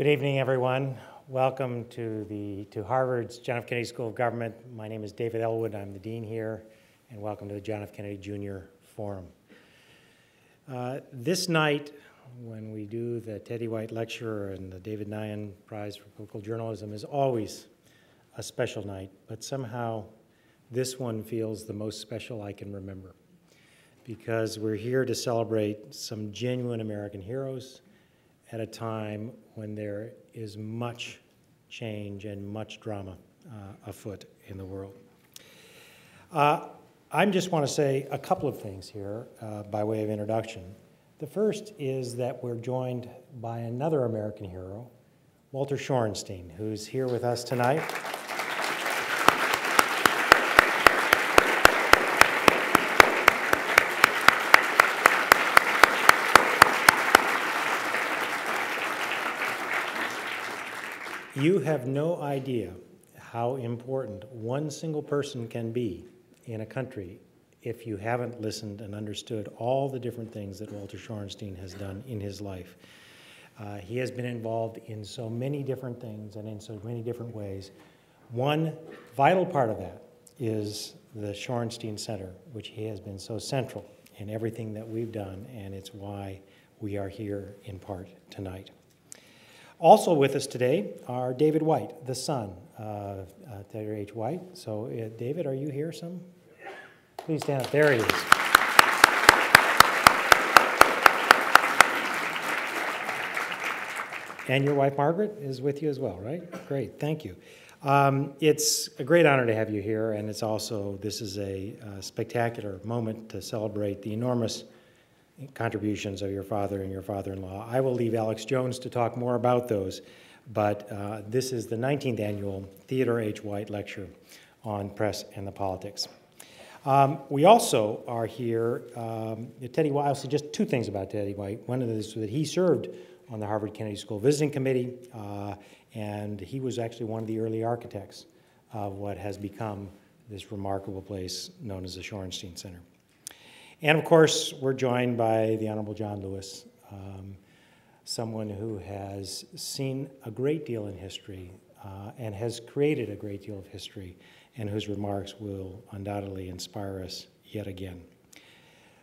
Good evening, everyone. Welcome to the to Harvard's John F. Kennedy School of Government. My name is David Ellwood. I'm the dean here, and welcome to the John F. Kennedy Jr. Forum. Uh, this night, when we do the Teddy White Lecture and the David Nyhan Prize for Political Journalism, is always a special night, but somehow this one feels the most special I can remember because we're here to celebrate some genuine American heroes at a time when there is much change and much drama uh, afoot in the world. Uh, I just want to say a couple of things here uh, by way of introduction. The first is that we're joined by another American hero, Walter Shorenstein, who's here with us tonight. You have no idea how important one single person can be in a country if you haven't listened and understood all the different things that Walter Shorenstein has done in his life. Uh, he has been involved in so many different things and in so many different ways. One vital part of that is the Shorenstein Center, which he has been so central in everything that we've done, and it's why we are here in part tonight. Also with us today are David White, the son of uh, H. White. So, uh, David, are you here some? Please stand up. There he is. And your wife Margaret is with you as well, right? Great, thank you. Um, it's a great honor to have you here, and it's also, this is a uh, spectacular moment to celebrate the enormous contributions of your father and your father-in-law. I will leave Alex Jones to talk more about those, but uh, this is the 19th annual Theodore H. White Lecture on Press and the Politics. Um, we also are here, um, Teddy White, I'll say just two things about Teddy White. One of them is that he served on the Harvard Kennedy School Visiting Committee, uh, and he was actually one of the early architects of what has become this remarkable place known as the Shorenstein Center. And of course, we're joined by the Honorable John Lewis, um, someone who has seen a great deal in history uh, and has created a great deal of history, and whose remarks will undoubtedly inspire us yet again.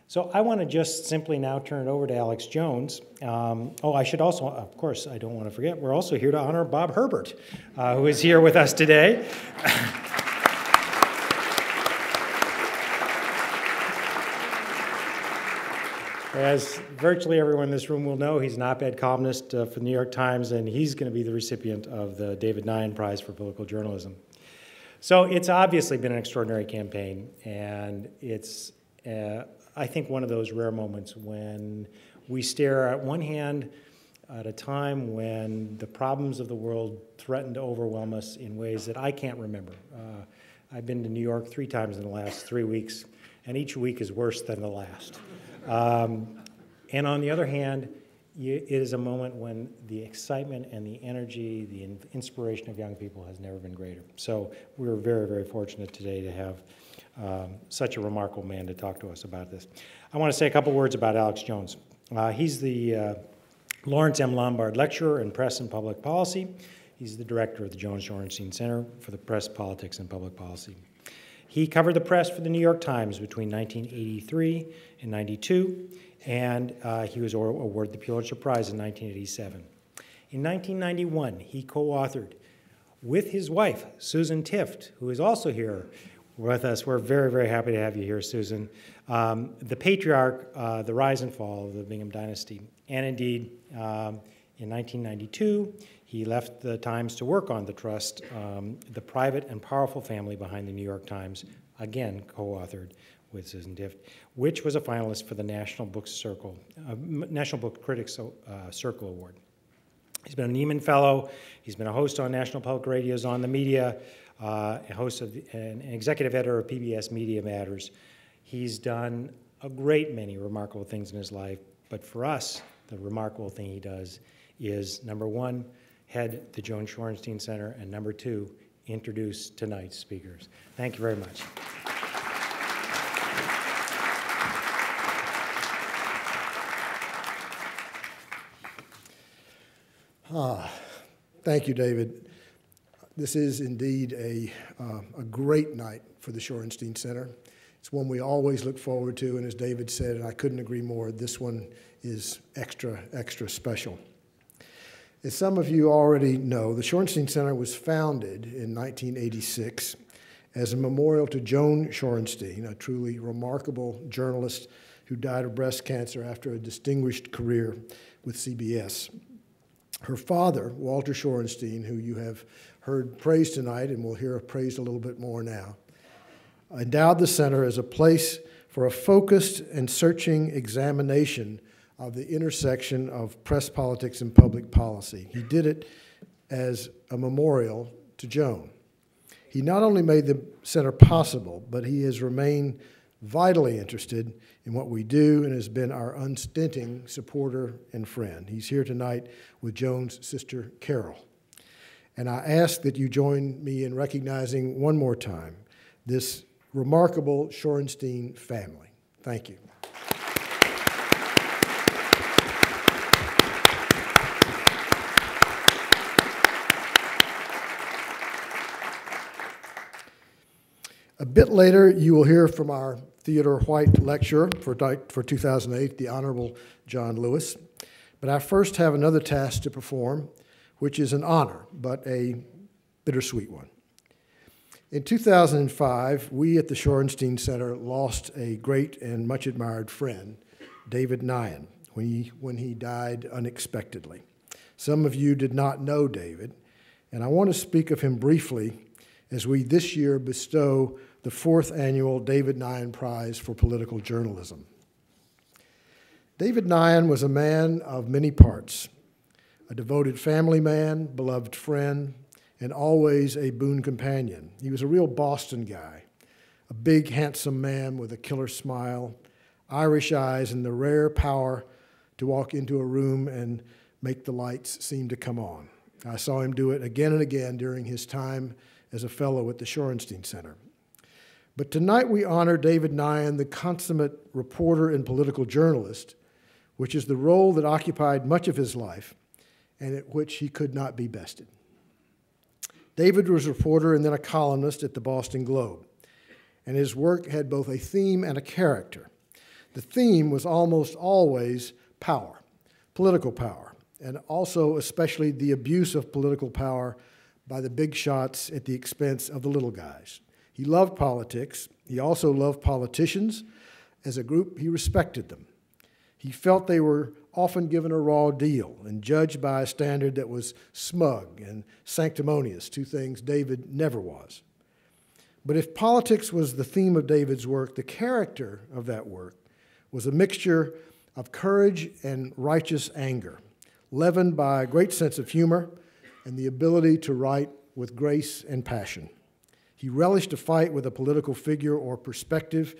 So I want to just simply now turn it over to Alex Jones. Um, oh, I should also, of course, I don't want to forget, we're also here to honor Bob Herbert, uh, who is here with us today. As virtually everyone in this room will know, he's an op-ed columnist uh, for the New York Times, and he's going to be the recipient of the David Nyhan Prize for Political Journalism. So it's obviously been an extraordinary campaign, and it's, uh, I think, one of those rare moments when we stare at one hand at a time when the problems of the world threaten to overwhelm us in ways that I can't remember. Uh, I've been to New York three times in the last three weeks, and each week is worse than the last. Um, and on the other hand, it is a moment when the excitement and the energy, the inspiration of young people has never been greater. So we're very, very fortunate today to have um, such a remarkable man to talk to us about this. I want to say a couple words about Alex Jones. Uh, he's the uh, Lawrence M. Lombard Lecturer in Press and Public Policy. He's the director of the Joan Shorenstein Center for the Press, Politics, and Public Policy. He covered the press for the New York Times between 1983 and 92, and uh, he was awarded the Pulitzer Prize in 1987. In 1991, he co-authored with his wife, Susan Tifft, who is also here with us. We're very, very happy to have you here, Susan. Um, the Patriarch, uh, The Rise and Fall of the Bingham Dynasty. And indeed, um, in 1992, he left the Times to work on the trust, um, The Private and Powerful Family Behind the New York Times, again co-authored with Susan Tifft, which was a finalist for the National Book Circle, uh, National Book Critics uh, Circle Award. He's been a Nieman Fellow. He's been a host on National Public Radio's On the Media, uh, a host of an executive editor of PBS Media Matters. He's done a great many remarkable things in his life, but for us, the remarkable thing he does is number one, head the Joan Shorenstein Center, and number two, introduce tonight's speakers. Thank you very much. Ah, Thank you, David. This is indeed a, uh, a great night for the Shorenstein Center. It's one we always look forward to, and as David said, and I couldn't agree more, this one is extra, extra special. As some of you already know, the Shorenstein Center was founded in 1986 as a memorial to Joan Shorenstein, a truly remarkable journalist who died of breast cancer after a distinguished career with CBS. Her father, Walter Shorenstein, who you have heard praised tonight and will hear praised a little bit more now, endowed the center as a place for a focused and searching examination of the intersection of press politics and public policy. He did it as a memorial to Joan. He not only made the center possible, but he has remained vitally interested in what we do and has been our unstinting supporter and friend. He's here tonight with Joan's sister, Carol. And I ask that you join me in recognizing one more time this remarkable Shorenstein family. Thank you. Bit later, you will hear from our Theodore White lecturer for, for 2008, the Honorable John Lewis. But I first have another task to perform, which is an honor, but a bittersweet one. In 2005, we at the Shorenstein Center lost a great and much admired friend, David Nyhan, when he, when he died unexpectedly. Some of you did not know David, and I want to speak of him briefly as we this year bestow the fourth annual David Nyhan Prize for Political Journalism. David Nyhan was a man of many parts, a devoted family man, beloved friend, and always a boon companion. He was a real Boston guy, a big, handsome man with a killer smile, Irish eyes, and the rare power to walk into a room and make the lights seem to come on. I saw him do it again and again during his time as a fellow at the Shorenstein Center. But tonight we honor David Nyhan, the consummate reporter and political journalist, which is the role that occupied much of his life and at which he could not be bested. David was a reporter and then a columnist at the Boston Globe, and his work had both a theme and a character. The theme was almost always power, political power, and also especially the abuse of political power by the big shots at the expense of the little guys. He loved politics. He also loved politicians. As a group, he respected them. He felt they were often given a raw deal and judged by a standard that was smug and sanctimonious, two things David never was. But if politics was the theme of David's work, the character of that work was a mixture of courage and righteous anger, leavened by a great sense of humor and the ability to write with grace and passion. He relished a fight with a political figure or perspective,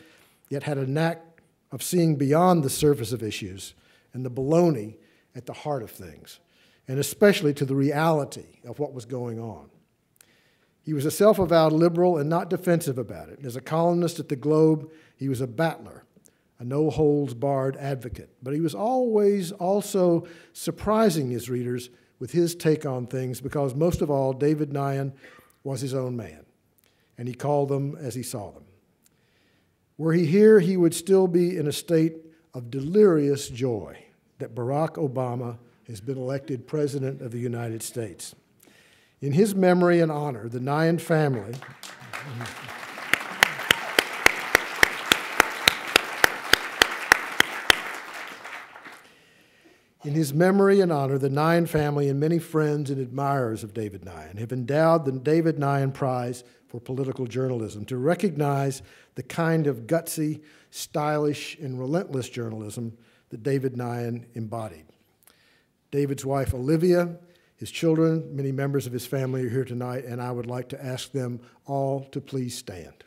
yet had a knack of seeing beyond the surface of issues and the baloney at the heart of things, and especially to the reality of what was going on. He was a self avowed liberal and not defensive about it. As a columnist at the Globe, he was a battler, a no holds barred advocate. But he was always also surprising his readers with his take on things because, most of all, David Nyhan was his own man and he called them as he saw them. Were he here, he would still be in a state of delirious joy that Barack Obama has been elected President of the United States. In his memory and honor, the Nyhan family. In his memory and honor, the Nyhan family and many friends and admirers of David Nyhan have endowed the David Nyhan Prize for political journalism, to recognize the kind of gutsy, stylish, and relentless journalism that David Nyhan embodied. David's wife, Olivia, his children, many members of his family are here tonight, and I would like to ask them all to please stand.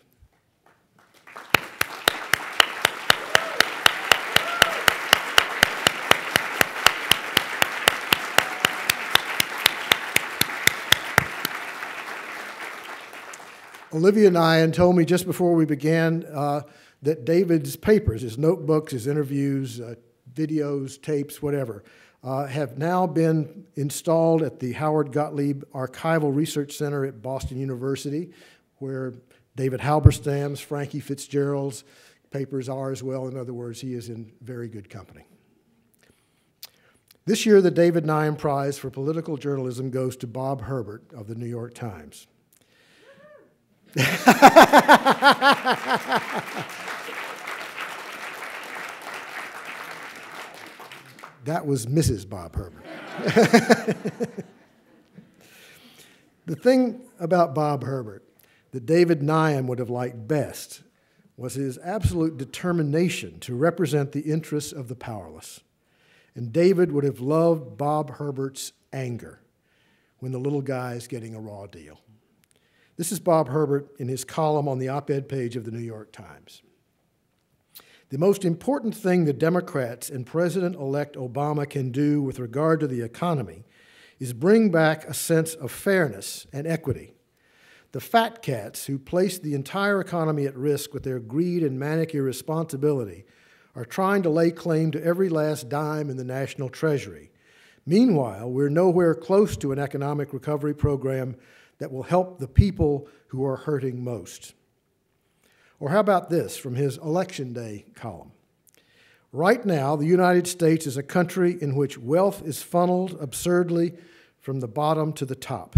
Olivia Nyhan told me just before we began uh, that David's papers, his notebooks, his interviews, uh, videos, tapes, whatever, uh, have now been installed at the Howard Gottlieb Archival Research Center at Boston University, where David Halberstam's, Frankie Fitzgerald's papers are as well. In other words, he is in very good company. This year, the David Nyhan Prize for Political Journalism goes to Bob Herbert of the New York Times. That was Mrs. Bob Herbert. the thing about Bob Herbert that David Nyhan would have liked best was his absolute determination to represent the interests of the powerless. And David would have loved Bob Herbert's anger when the little guy is getting a raw deal. This is Bob Herbert in his column on the op ed page of the New York Times. The most important thing the Democrats and President elect Obama can do with regard to the economy is bring back a sense of fairness and equity. The fat cats who place the entire economy at risk with their greed and manic irresponsibility are trying to lay claim to every last dime in the national treasury. Meanwhile, we're nowhere close to an economic recovery program that will help the people who are hurting most. Or how about this from his Election Day column? Right now, the United States is a country in which wealth is funneled absurdly from the bottom to the top.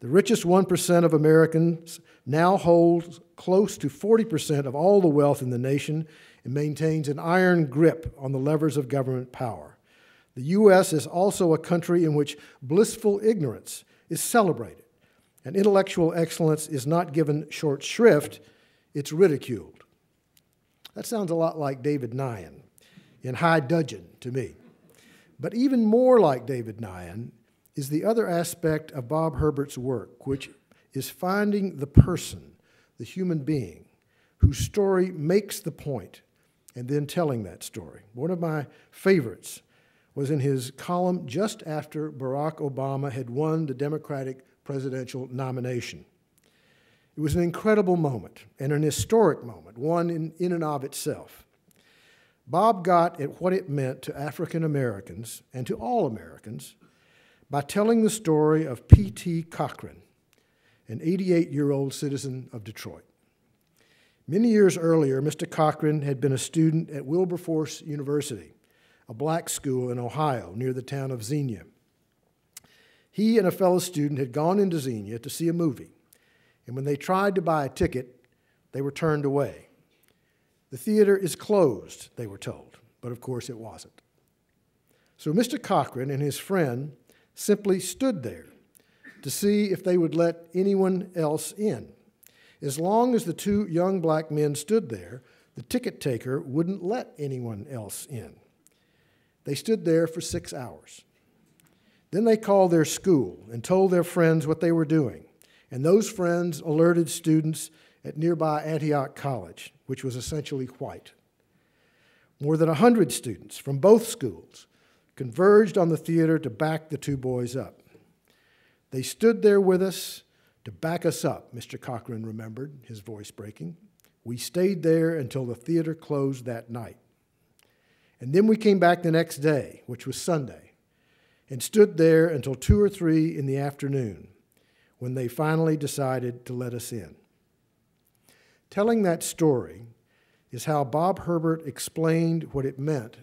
The richest 1% of Americans now hold close to 40% of all the wealth in the nation and maintains an iron grip on the levers of government power. The U.S. is also a country in which blissful ignorance is celebrated, and intellectual excellence is not given short shrift it's ridiculed. That sounds a lot like David Nyhan in High Dudgeon to me. But even more like David Nyhan is the other aspect of Bob Herbert's work, which is finding the person, the human being, whose story makes the point, and then telling that story. One of my favorites was in his column just after Barack Obama had won the Democratic presidential nomination. It was an incredible moment and an historic moment, one in, in and of itself. Bob got at what it meant to African Americans and to all Americans by telling the story of P.T. Cochran, an 88 year old citizen of Detroit. Many years earlier, Mr. Cochran had been a student at Wilberforce University, a black school in Ohio near the town of Xenia. He and a fellow student had gone into Xenia to see a movie and when they tried to buy a ticket, they were turned away. The theater is closed, they were told, but of course it wasn't. So Mr. Cochran and his friend simply stood there to see if they would let anyone else in. As long as the two young black men stood there, the ticket taker wouldn't let anyone else in. They stood there for six hours. Then they called their school and told their friends what they were doing. And those friends alerted students at nearby Antioch College, which was essentially white. More than 100 students from both schools converged on the theater to back the two boys up. They stood there with us to back us up, Mr. Cochran remembered, his voice breaking. We stayed there until the theater closed that night. And then we came back the next day, which was Sunday, and stood there until 2 or 3 in the afternoon when they finally decided to let us in. Telling that story is how Bob Herbert explained what it meant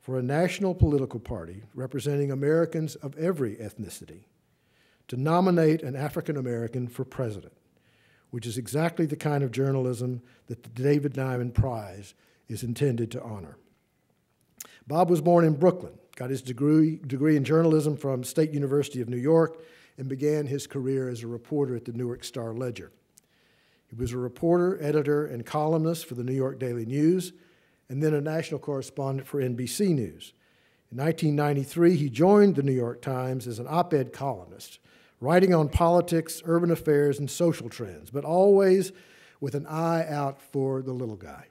for a national political party representing Americans of every ethnicity to nominate an African American for president, which is exactly the kind of journalism that the David Nyhan Prize is intended to honor. Bob was born in Brooklyn, got his degree, degree in journalism from State University of New York, and began his career as a reporter at the Newark Star Ledger. He was a reporter, editor, and columnist for the New York Daily News, and then a national correspondent for NBC News. In 1993, he joined the New York Times as an op ed columnist, writing on politics, urban affairs, and social trends, but always with an eye out for the little guy.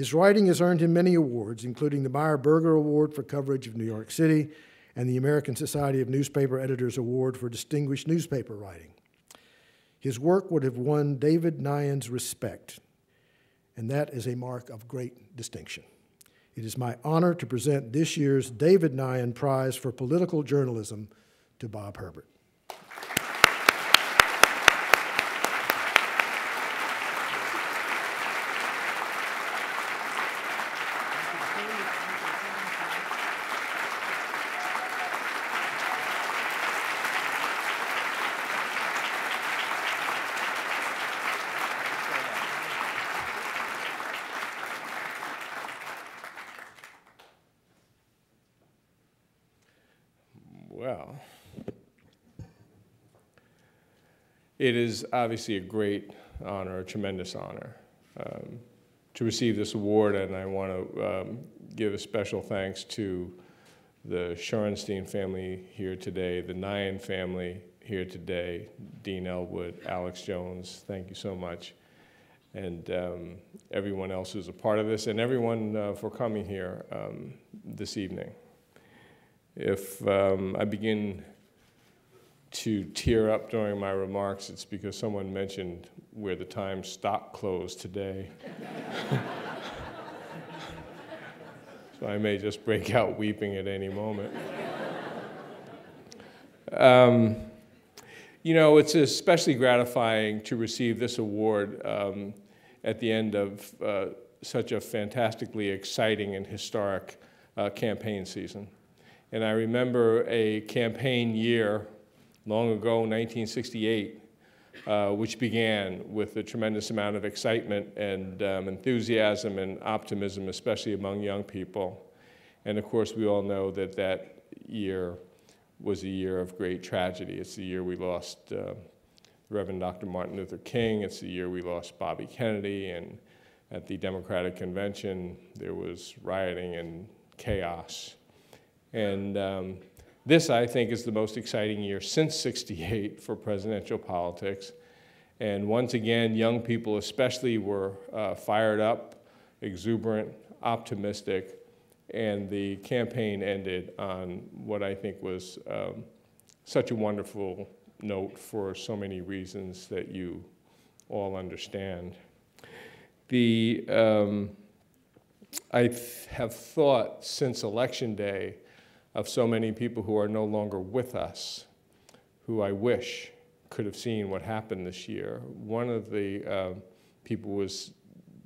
His writing has earned him many awards, including the Meyer Berger Award for coverage of New York City and the American Society of Newspaper Editors Award for Distinguished Newspaper Writing. His work would have won David Nyhan's respect, and that is a mark of great distinction. It is my honor to present this year's David Nyhan Prize for Political Journalism to Bob Herbert. It is obviously a great honor, a tremendous honor, um, to receive this award, and I want to um, give a special thanks to the Shorenstein family here today, the Nyhan family here today, Dean Ellwood, Alex Jones, thank you so much, and um, everyone else who's a part of this, and everyone uh, for coming here um, this evening. If um, I begin to tear up during my remarks, it's because someone mentioned where the Times stock closed today. so I may just break out weeping at any moment. Um, you know, it's especially gratifying to receive this award um, at the end of uh, such a fantastically exciting and historic uh, campaign season. And I remember a campaign year long ago, 1968, uh, which began with a tremendous amount of excitement and um, enthusiasm and optimism, especially among young people. And of course, we all know that that year was a year of great tragedy. It's the year we lost uh, Reverend Dr. Martin Luther King. It's the year we lost Bobby Kennedy. And at the Democratic Convention, there was rioting and chaos. And um, this, I think, is the most exciting year since 68 for presidential politics. And once again, young people especially were uh, fired up, exuberant, optimistic, and the campaign ended on what I think was um, such a wonderful note for so many reasons that you all understand. The, um, I have thought since Election Day of so many people who are no longer with us, who I wish could have seen what happened this year. One of the uh, people was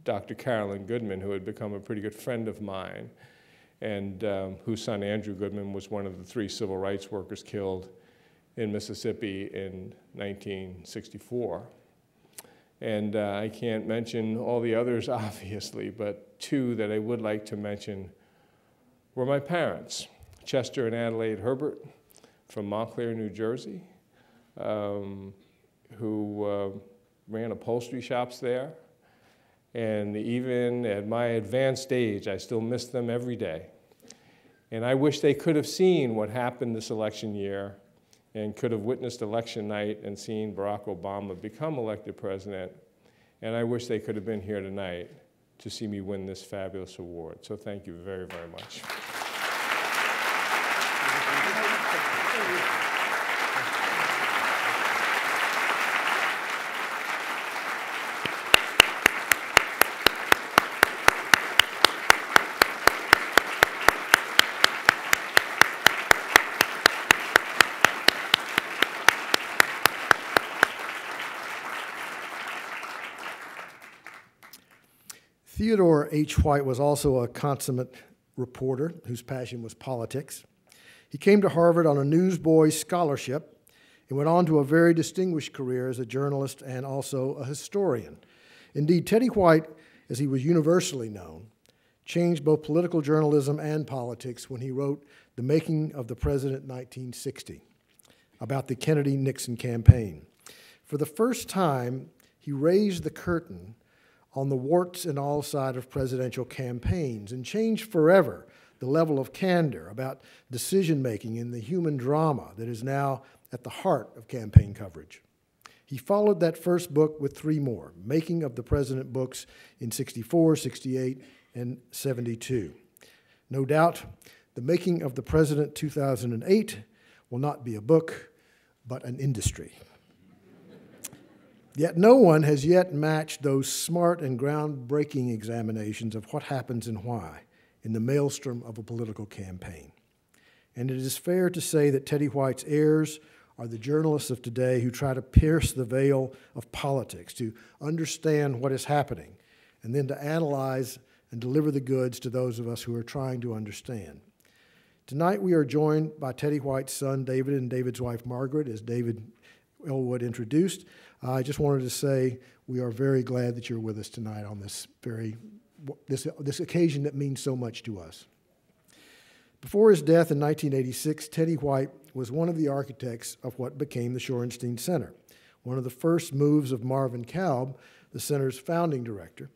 Dr. Carolyn Goodman, who had become a pretty good friend of mine, and um, whose son Andrew Goodman was one of the three civil rights workers killed in Mississippi in 1964. And uh, I can't mention all the others, obviously, but two that I would like to mention were my parents. Chester and Adelaide Herbert from Montclair, New Jersey, um, who uh, ran upholstery shops there. And even at my advanced age, I still miss them every day. And I wish they could have seen what happened this election year and could have witnessed election night and seen Barack Obama become elected president. And I wish they could have been here tonight to see me win this fabulous award. So thank you very, very much. Theodore H. White was also a consummate reporter whose passion was politics. He came to Harvard on a newsboy scholarship and went on to a very distinguished career as a journalist and also a historian. Indeed, Teddy White, as he was universally known, changed both political journalism and politics when he wrote The Making of the President 1960 about the Kennedy Nixon campaign. For the first time, he raised the curtain on the warts and all side of presidential campaigns and changed forever the level of candor about decision making in the human drama that is now at the heart of campaign coverage. He followed that first book with three more Making of the President books in 64, 68, and 72. No doubt, The Making of the President 2008 will not be a book, but an industry. Yet no one has yet matched those smart and groundbreaking examinations of what happens and why in the maelstrom of a political campaign. And it is fair to say that Teddy White's heirs are the journalists of today who try to pierce the veil of politics, to understand what is happening, and then to analyze and deliver the goods to those of us who are trying to understand. Tonight we are joined by Teddy White's son David and David's wife Margaret, as David Ellwood introduced. I just wanted to say we are very glad that you're with us tonight on this very this, this occasion that means so much to us. Before his death in 1986, Teddy White was one of the architects of what became the Shorenstein Center. One of the first moves of Marvin Kalb, the center's founding director,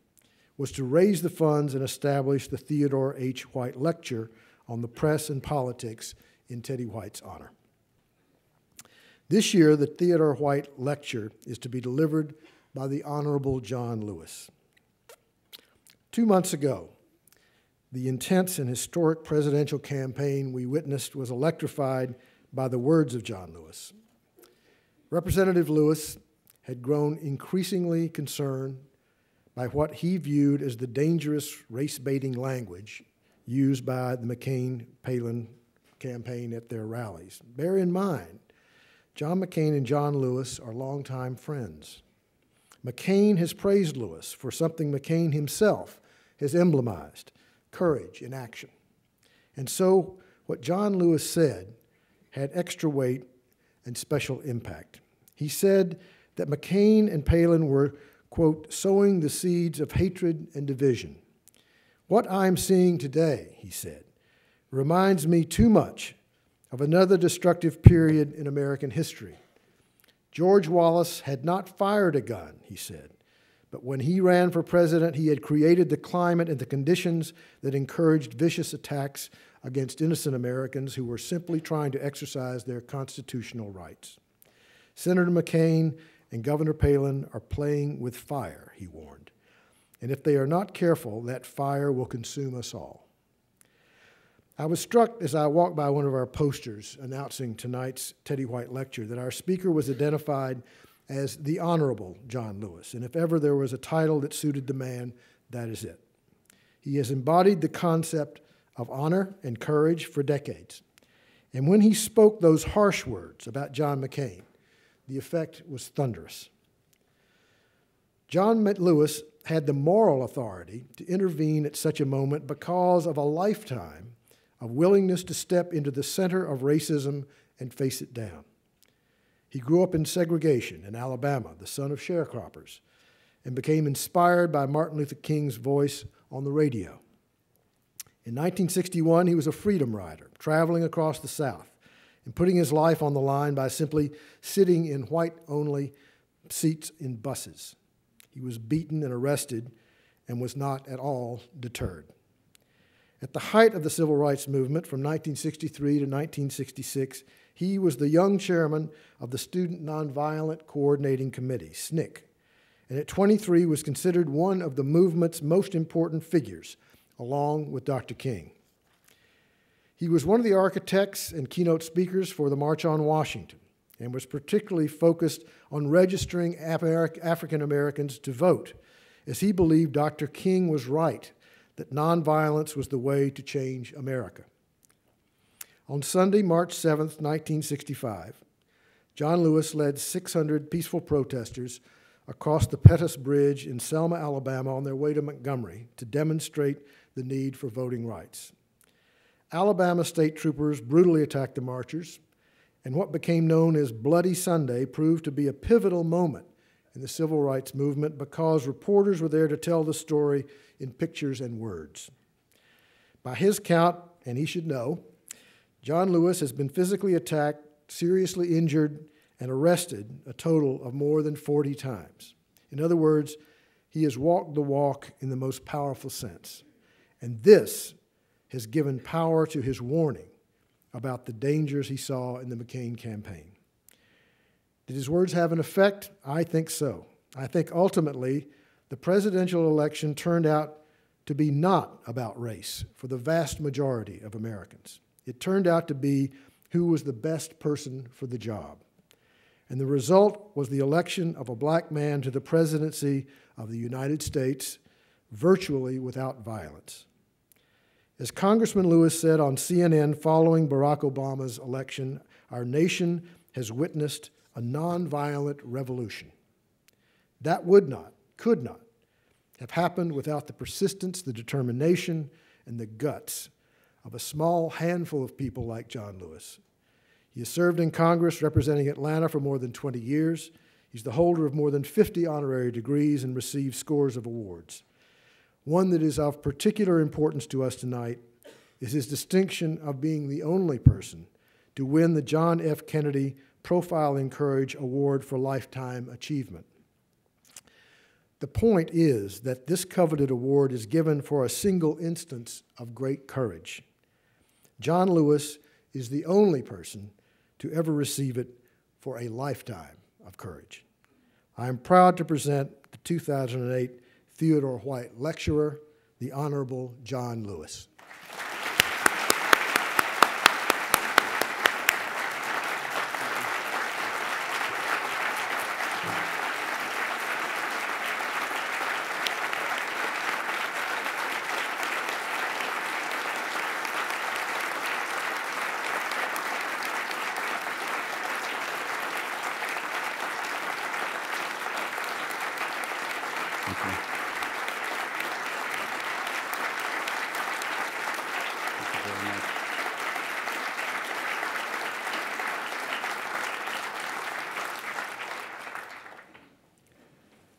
was to raise the funds and establish the Theodore H. White Lecture on the Press and Politics in Teddy White's honor. This year, the Theodore White Lecture is to be delivered by the Honorable John Lewis. Two months ago, the intense and historic presidential campaign we witnessed was electrified by the words of John Lewis. Representative Lewis had grown increasingly concerned by what he viewed as the dangerous race baiting language used by the McCain Palin campaign at their rallies. Bear in mind, John McCain and John Lewis are longtime friends. McCain has praised Lewis for something McCain himself has emblemized courage in action. And so, what John Lewis said had extra weight and special impact. He said that McCain and Palin were, quote, sowing the seeds of hatred and division. What I'm seeing today, he said, reminds me too much of another destructive period in American history. George Wallace had not fired a gun, he said. But when he ran for president, he had created the climate and the conditions that encouraged vicious attacks against innocent Americans who were simply trying to exercise their constitutional rights. Senator McCain and Governor Palin are playing with fire, he warned. And if they are not careful, that fire will consume us all. I was struck as I walked by one of our posters announcing tonight's Teddy White lecture that our speaker was identified as the Honorable John Lewis. And if ever there was a title that suited the man, that is it. He has embodied the concept of honor and courage for decades. And when he spoke those harsh words about John McCain, the effect was thunderous. John Lewis had the moral authority to intervene at such a moment because of a lifetime of willingness to step into the center of racism and face it down. He grew up in segregation in Alabama, the son of sharecroppers, and became inspired by Martin Luther King's voice on the radio. In 1961, he was a freedom rider, traveling across the South and putting his life on the line by simply sitting in white only seats in buses. He was beaten and arrested and was not at all deterred. At the height of the civil rights movement from 1963 to 1966, he was the young chairman of the Student Nonviolent Coordinating Committee, SNCC, and at 23 was considered one of the movement's most important figures, along with Dr. King. He was one of the architects and keynote speakers for the March on Washington and was particularly focused on registering African Americans to vote, as he believed Dr. King was right that nonviolence was the way to change America. On Sunday, March 7, 1965, John Lewis led 600 peaceful protesters across the Pettus Bridge in Selma, Alabama, on their way to Montgomery to demonstrate the need for voting rights. Alabama state troopers brutally attacked the marchers, and what became known as Bloody Sunday proved to be a pivotal moment in the civil rights movement because reporters were there to tell the story in pictures and words. By his count, and he should know, John Lewis has been physically attacked, seriously injured, and arrested a total of more than 40 times. In other words, he has walked the walk in the most powerful sense. And this has given power to his warning about the dangers he saw in the McCain campaign. Did his words have an effect? I think so. I think ultimately the presidential election turned out to be not about race for the vast majority of Americans. It turned out to be who was the best person for the job. And the result was the election of a black man to the presidency of the United States virtually without violence. As Congressman Lewis said on CNN following Barack Obama's election, our nation has witnessed a nonviolent revolution. That would not, could not, have happened without the persistence, the determination, and the guts of a small handful of people like John Lewis. He has served in Congress representing Atlanta for more than 20 years. He's the holder of more than 50 honorary degrees and received scores of awards. One that is of particular importance to us tonight is his distinction of being the only person to win the John F. Kennedy Profile in Courage Award for Lifetime Achievement. The point is that this coveted award is given for a single instance of great courage. John Lewis is the only person to ever receive it for a lifetime of courage. I am proud to present the 2008 Theodore White Lecturer, the Honorable John Lewis.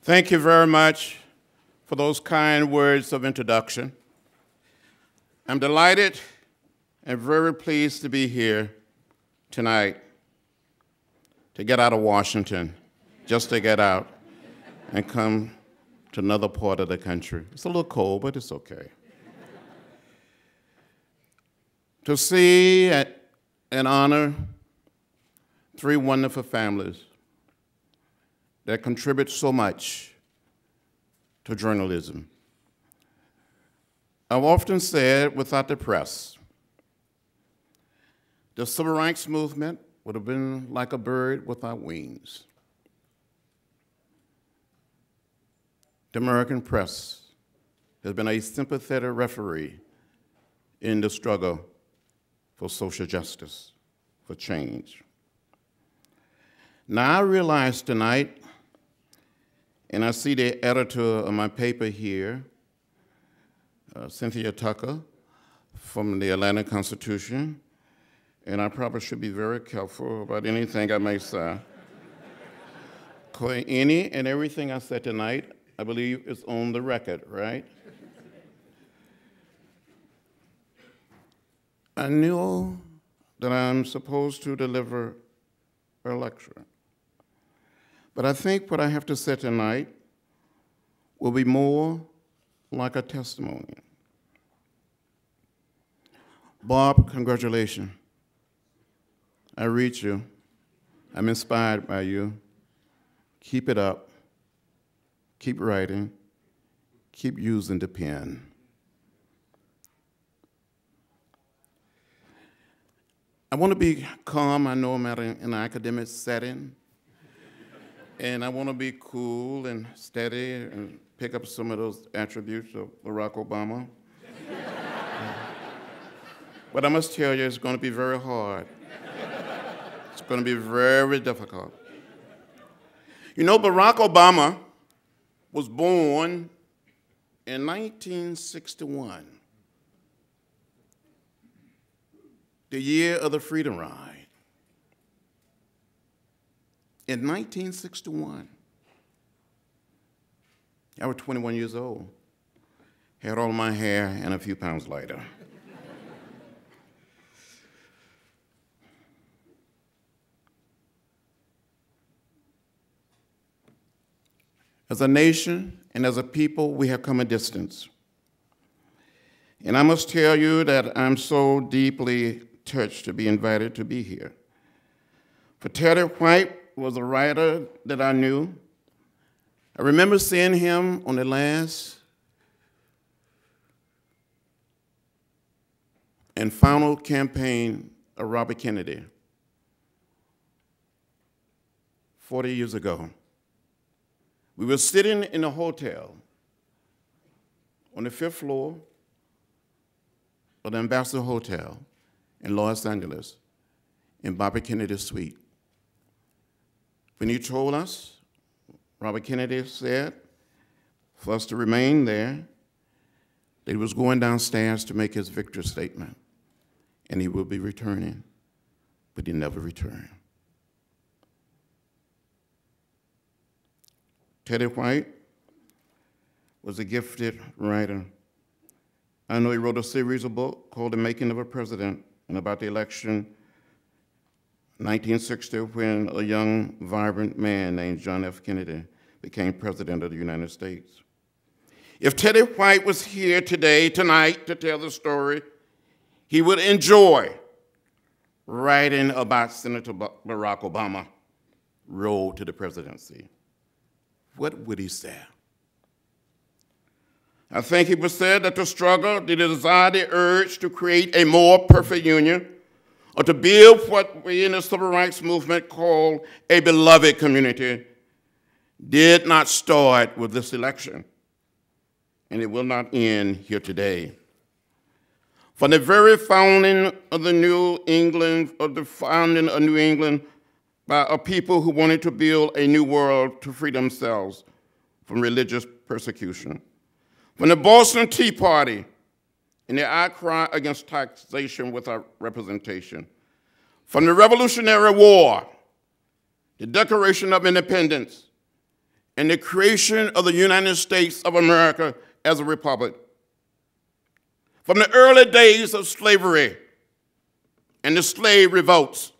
Thank you very much for those kind words of introduction. I'm delighted and very pleased to be here tonight to get out of Washington, just to get out and come to another part of the country. It's a little cold, but it's okay. to see and honor three wonderful families that contribute so much to journalism. I've often said without the press, the civil rights movement would have been like a bird without wings. The American press has been a sympathetic referee in the struggle for social justice, for change. Now I realize tonight and I see the editor of my paper here, uh, Cynthia Tucker from the Atlanta Constitution, and I probably should be very careful about anything I may say. Any and everything I said tonight, I believe is on the record, right? I knew that I'm supposed to deliver a lecture. But I think what I have to say tonight will be more like a testimony. Bob, congratulations. I read you. I'm inspired by you. Keep it up. Keep writing. Keep using the pen. I want to be calm. I know I'm at an, an academic setting, and I want to be cool and steady and pick up some of those attributes of Barack Obama. but I must tell you, it's going to be very hard. It's going to be very difficult. You know, Barack Obama was born in 1961, the year of the Freedom Ride in 1961. I was 21 years old, had all my hair and a few pounds lighter. as a nation and as a people, we have come a distance. And I must tell you that I'm so deeply touched to be invited to be here. For Teddy White was a writer that I knew. I remember seeing him on the last and final campaign of Robert Kennedy 40 years ago. We were sitting in a hotel on the fifth floor of the Ambassador Hotel in Los Angeles in Bobby Kennedy's suite. When he told us, Robert Kennedy said for us to remain there, that he was going downstairs to make his victory statement and he will be returning, but he never returned. Teddy White was a gifted writer. I know he wrote a series of books called The Making of a President and about the election 1960 when a young, vibrant man named John F. Kennedy became president of the United States. If Teddy White was here today, tonight, to tell the story, he would enjoy writing about Senator Barack Obama's road to the presidency. What would he say? I think he would say that the struggle, the desire, the urge to create a more perfect union, or to build what we in the civil rights movement call a beloved community, did not start with this election and it will not end here today. From the very founding of the New England, of the founding of New England by a people who wanted to build a new world to free themselves from religious persecution. From the Boston Tea Party and the outcry against taxation without representation. From the Revolutionary War, the Declaration of Independence, and the creation of the United States of America as a republic. From the early days of slavery and the slave revolts,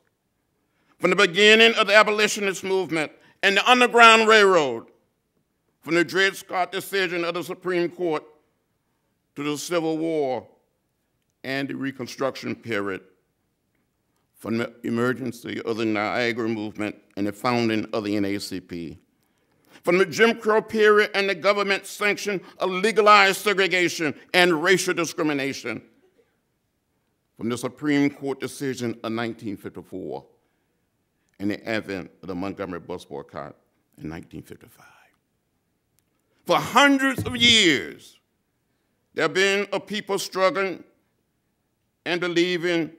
from the beginning of the abolitionist movement and the Underground Railroad, from the Dred Scott decision of the Supreme Court to the Civil War and the Reconstruction period, from the emergency of the Niagara movement and the founding of the NAACP from the Jim Crow period and the government sanction of legalized segregation and racial discrimination, from the Supreme Court decision of 1954 and the advent of the Montgomery bus boycott in 1955. For hundreds of years, there have been a people struggling and believing,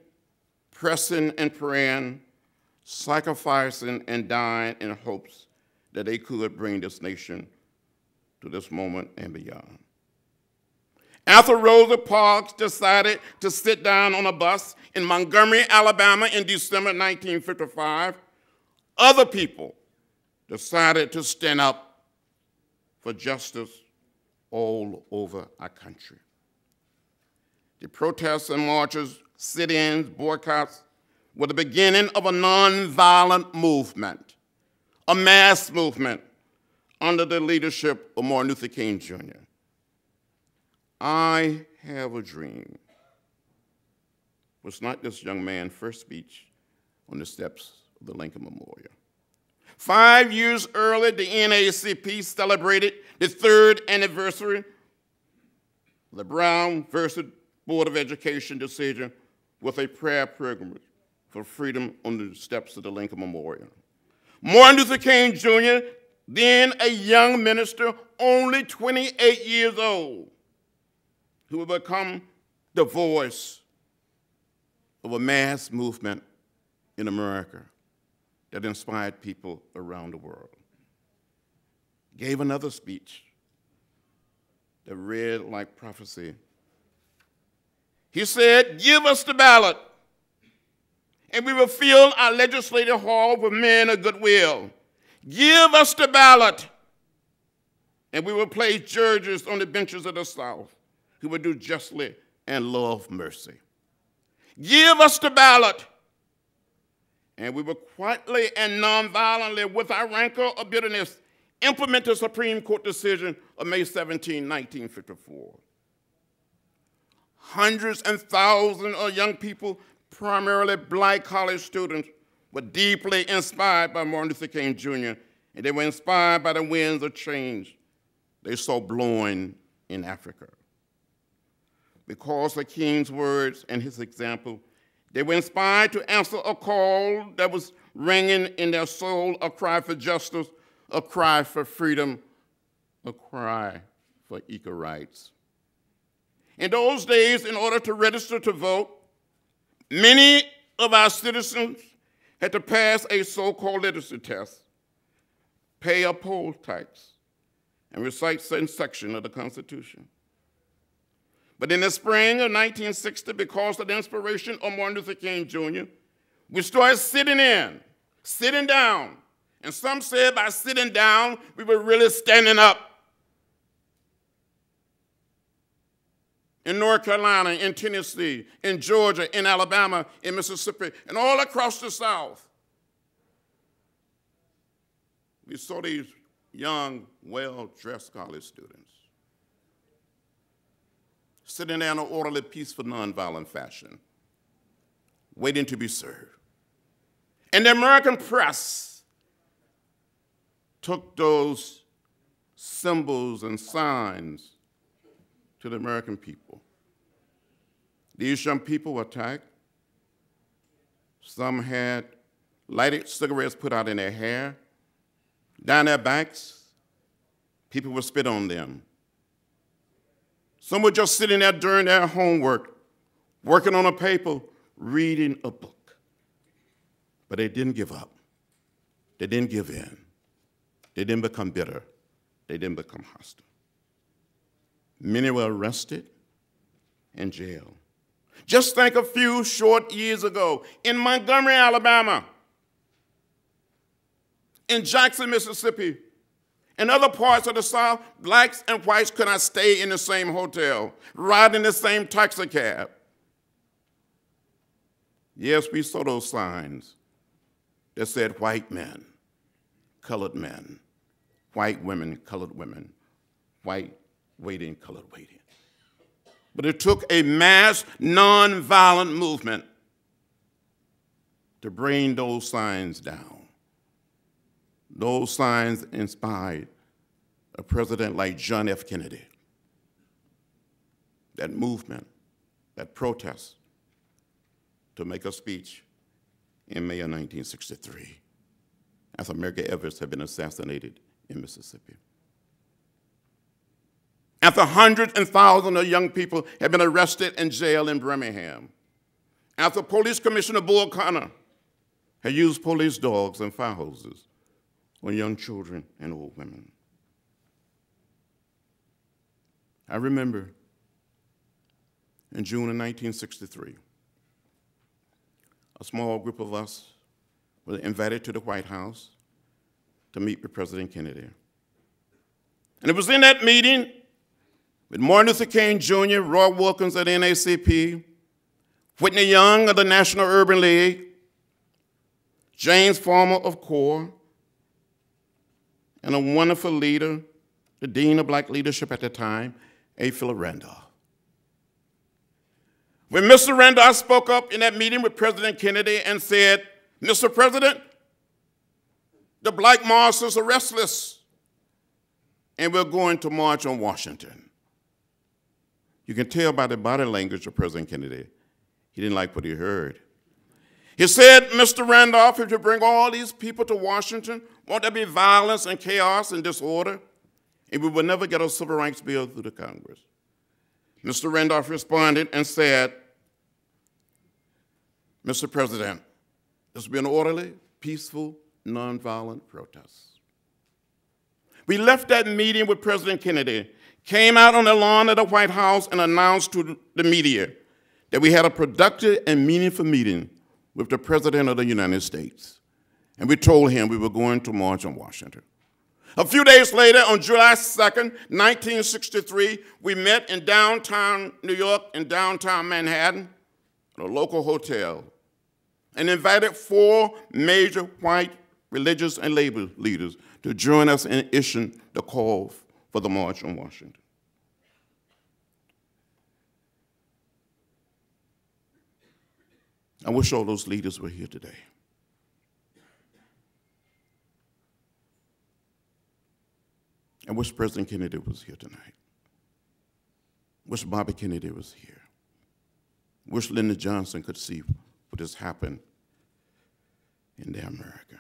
pressing and praying, sacrificing and dying in hopes that they could bring this nation to this moment and beyond. After Rosa Parks decided to sit down on a bus in Montgomery, Alabama in December 1955, other people decided to stand up for justice all over our country. The protests and marches, sit-ins, boycotts were the beginning of a nonviolent movement a mass movement under the leadership of Martin Luther King Jr. I have a dream was not this young man's first speech on the steps of the Lincoln Memorial. Five years earlier, the NAACP celebrated the third anniversary of the Brown versus Board of Education decision with a prayer program for freedom on the steps of the Lincoln Memorial. Martin Luther King Jr., then a young minister, only 28 years old, who would become the voice of a mass movement in America that inspired people around the world. Gave another speech that read like prophecy. He said, Give us the ballot and we will fill our legislative hall with men of goodwill. Give us the ballot, and we will place judges on the benches of the South who will do justly and love mercy. Give us the ballot, and we will quietly and nonviolently, with our rancor of bitterness, implement the Supreme Court decision of May 17, 1954. Hundreds and thousands of young people primarily black college students, were deeply inspired by Martin Luther King Jr., and they were inspired by the winds of change they saw blowing in Africa. Because of King's words and his example, they were inspired to answer a call that was ringing in their soul a cry for justice, a cry for freedom, a cry for equal rights. In those days, in order to register to vote, many of our citizens had to pass a so called literacy test, pay a poll tax, and recite certain sections of the Constitution. But in the spring of 1960, because of the inspiration of Martin Luther King Jr., we started sitting in, sitting down. And some said by sitting down, we were really standing up. in North Carolina, in Tennessee, in Georgia, in Alabama, in Mississippi, and all across the South. We saw these young, well dressed college students sitting there in an orderly, peaceful, nonviolent fashion, waiting to be served. And the American press took those symbols and signs to the American people. These young people were attacked. Some had lighted cigarettes put out in their hair. Down their backs, people would spit on them. Some were just sitting there doing their homework, working on a paper, reading a book. But they didn't give up. They didn't give in. They didn't become bitter. They didn't become hostile. Many were arrested and jailed. Just think a few short years ago in Montgomery, Alabama, in Jackson, Mississippi, in other parts of the South, blacks and whites could not stay in the same hotel, ride in the same taxicab. Yes, we saw those signs that said white men, colored men, white women, colored women, white waiting, colored waiting. But it took a mass nonviolent movement to bring those signs down. Those signs inspired a president like John F. Kennedy. That movement, that protest, to make a speech in May of 1963 after Medgar Evers had been assassinated in Mississippi. After hundreds and thousands of young people had been arrested and jailed in Birmingham. After Police Commissioner Bull Connor had used police dogs and fire hoses on young children and old women. I remember in June of 1963, a small group of us were invited to the White House to meet with President Kennedy. And it was in that meeting with Martin Luther King Jr., Roy Wilkins of the NAACP, Whitney Young of the National Urban League, James Farmer of CORE, and a wonderful leader, the Dean of Black Leadership at the time, A. Philip Randolph. When Mr. Randolph spoke up in that meeting with President Kennedy and said, Mr. President, the black Marxists are restless, and we're going to march on Washington. You can tell by the body language of President Kennedy, he didn't like what he heard. He said, Mr. Randolph, if you bring all these people to Washington, won't there be violence and chaos and disorder? And we will never get a civil rights bill through the Congress. Mr. Randolph responded and said, Mr. President, this will be an orderly, peaceful, nonviolent protest. We left that meeting with President Kennedy came out on the lawn of the White House and announced to the media that we had a productive and meaningful meeting with the President of the United States. And we told him we were going to march on Washington. A few days later, on July 2nd, 1963, we met in downtown New York, in downtown Manhattan, at a local hotel, and invited four major white religious and labor leaders to join us in issuing the call for the March on Washington. I wish all those leaders were here today. I wish President Kennedy was here tonight. Wish Bobby Kennedy was here. Wish Lyndon Johnson could see what has happened in their America.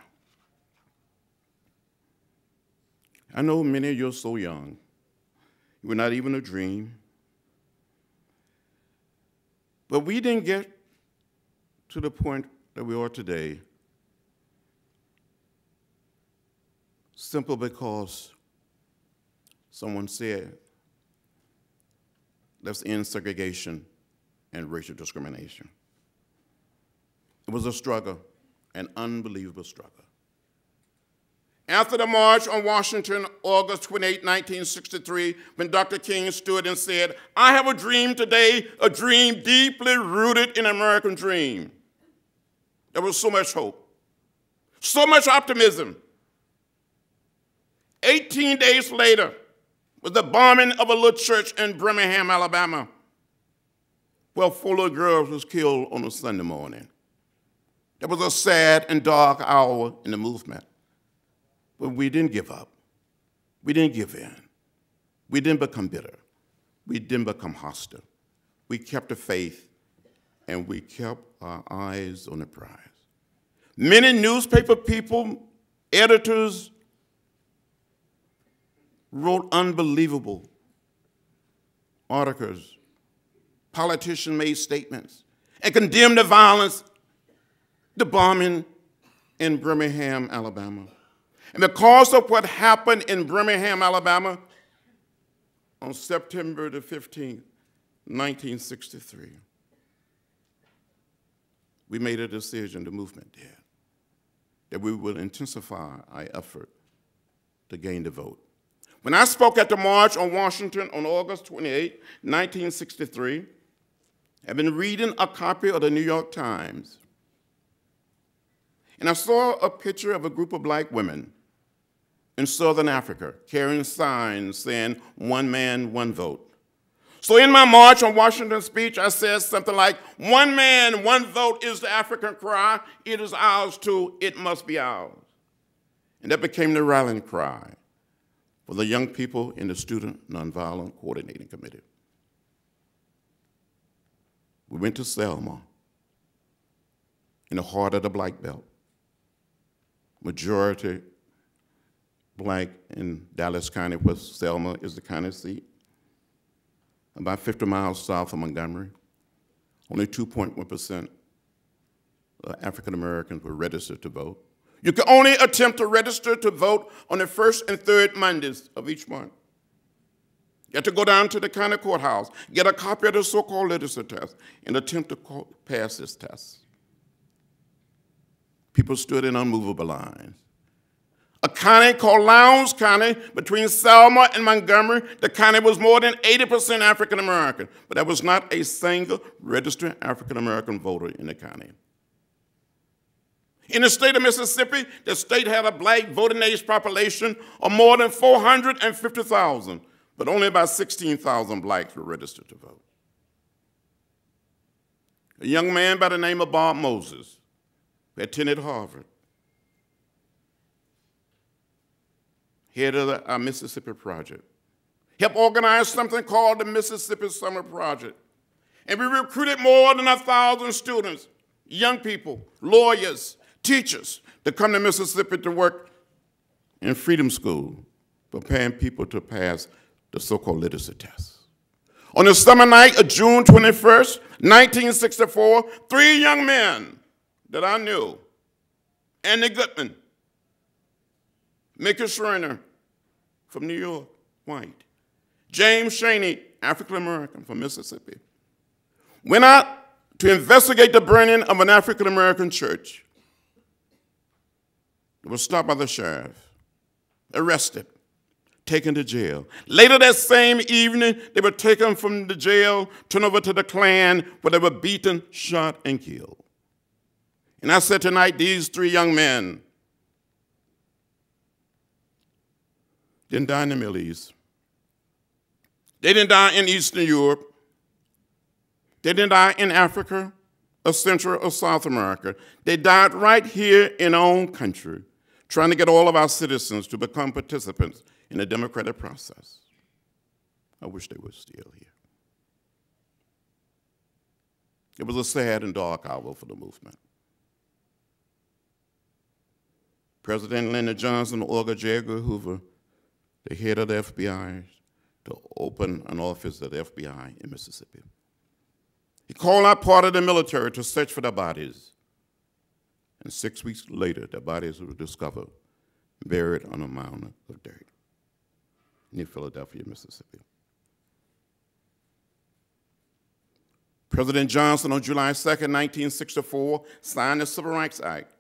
I know many of you are so young. You were not even a dream. But we didn't get to the point that we are today simply because someone said, let's end segregation and racial discrimination. It was a struggle, an unbelievable struggle. After the March on Washington, August 28, 1963, when Dr. King stood and said, I have a dream today, a dream deeply rooted in American dream. There was so much hope, so much optimism. 18 days later was the bombing of a little church in Birmingham, Alabama, where four little girls was killed on a Sunday morning. It was a sad and dark hour in the movement. But we didn't give up. We didn't give in. We didn't become bitter. We didn't become hostile. We kept the faith and we kept our eyes on the prize. Many newspaper people, editors, wrote unbelievable articles. Politicians made statements and condemned the violence, the bombing in Birmingham, Alabama. And the because of what happened in Birmingham, Alabama on September the 15th, 1963, we made a decision, the movement did, that we will intensify our effort to gain the vote. When I spoke at the March on Washington on August 28, 1963, I've been reading a copy of the New York Times, and I saw a picture of a group of black women in Southern Africa carrying signs saying, one man, one vote. So in my March on Washington speech, I said something like, one man, one vote is the African cry. It is ours too. It must be ours. And that became the rallying cry for the young people in the Student Nonviolent Coordinating Committee. We went to Selma in the heart of the Black Belt. Majority black in Dallas County, where Selma is the county seat about 50 miles south of Montgomery. Only 2.1% African Americans were registered to vote. You can only attempt to register to vote on the first and third Mondays of each month. You have to go down to the county courthouse, get a copy of the so-called literacy test, and attempt to pass this test. People stood in unmovable lines a county called Lowndes County between Selma and Montgomery. The county was more than 80% African American, but there was not a single registered African American voter in the county. In the state of Mississippi, the state had a black voting age population of more than 450,000, but only about 16,000 blacks were registered to vote. A young man by the name of Bob Moses, attended Harvard, head of the uh, Mississippi Project. Helped organize something called the Mississippi Summer Project. And we recruited more than a thousand students, young people, lawyers, teachers, to come to Mississippi to work in Freedom School, preparing people to pass the so-called literacy test. On the summer night of June 21st, 1964, three young men that I knew, Andy Goodman, Mickey Schwerner from New York, white. James Chaney, African American from Mississippi, went out to investigate the burning of an African American church. They were stopped by the sheriff, arrested, taken to jail. Later that same evening, they were taken from the jail, turned over to the Klan, where they were beaten, shot, and killed. And I said tonight, these three young men didn't die in the Middle East. They didn't die in Eastern Europe. They didn't die in Africa or Central or South America. They died right here in our own country, trying to get all of our citizens to become participants in the democratic process. I wish they were still here. It was a sad and dark hour for the movement. President Lyndon Johnson, Olga J. Edgar Hoover, the head of the FBI, to open an office at the FBI in Mississippi. He called out part of the military to search for the bodies. And six weeks later, the bodies were discovered buried on a mound of dirt near Philadelphia, Mississippi. President Johnson on July 2, 1964, signed the Civil Rights Act.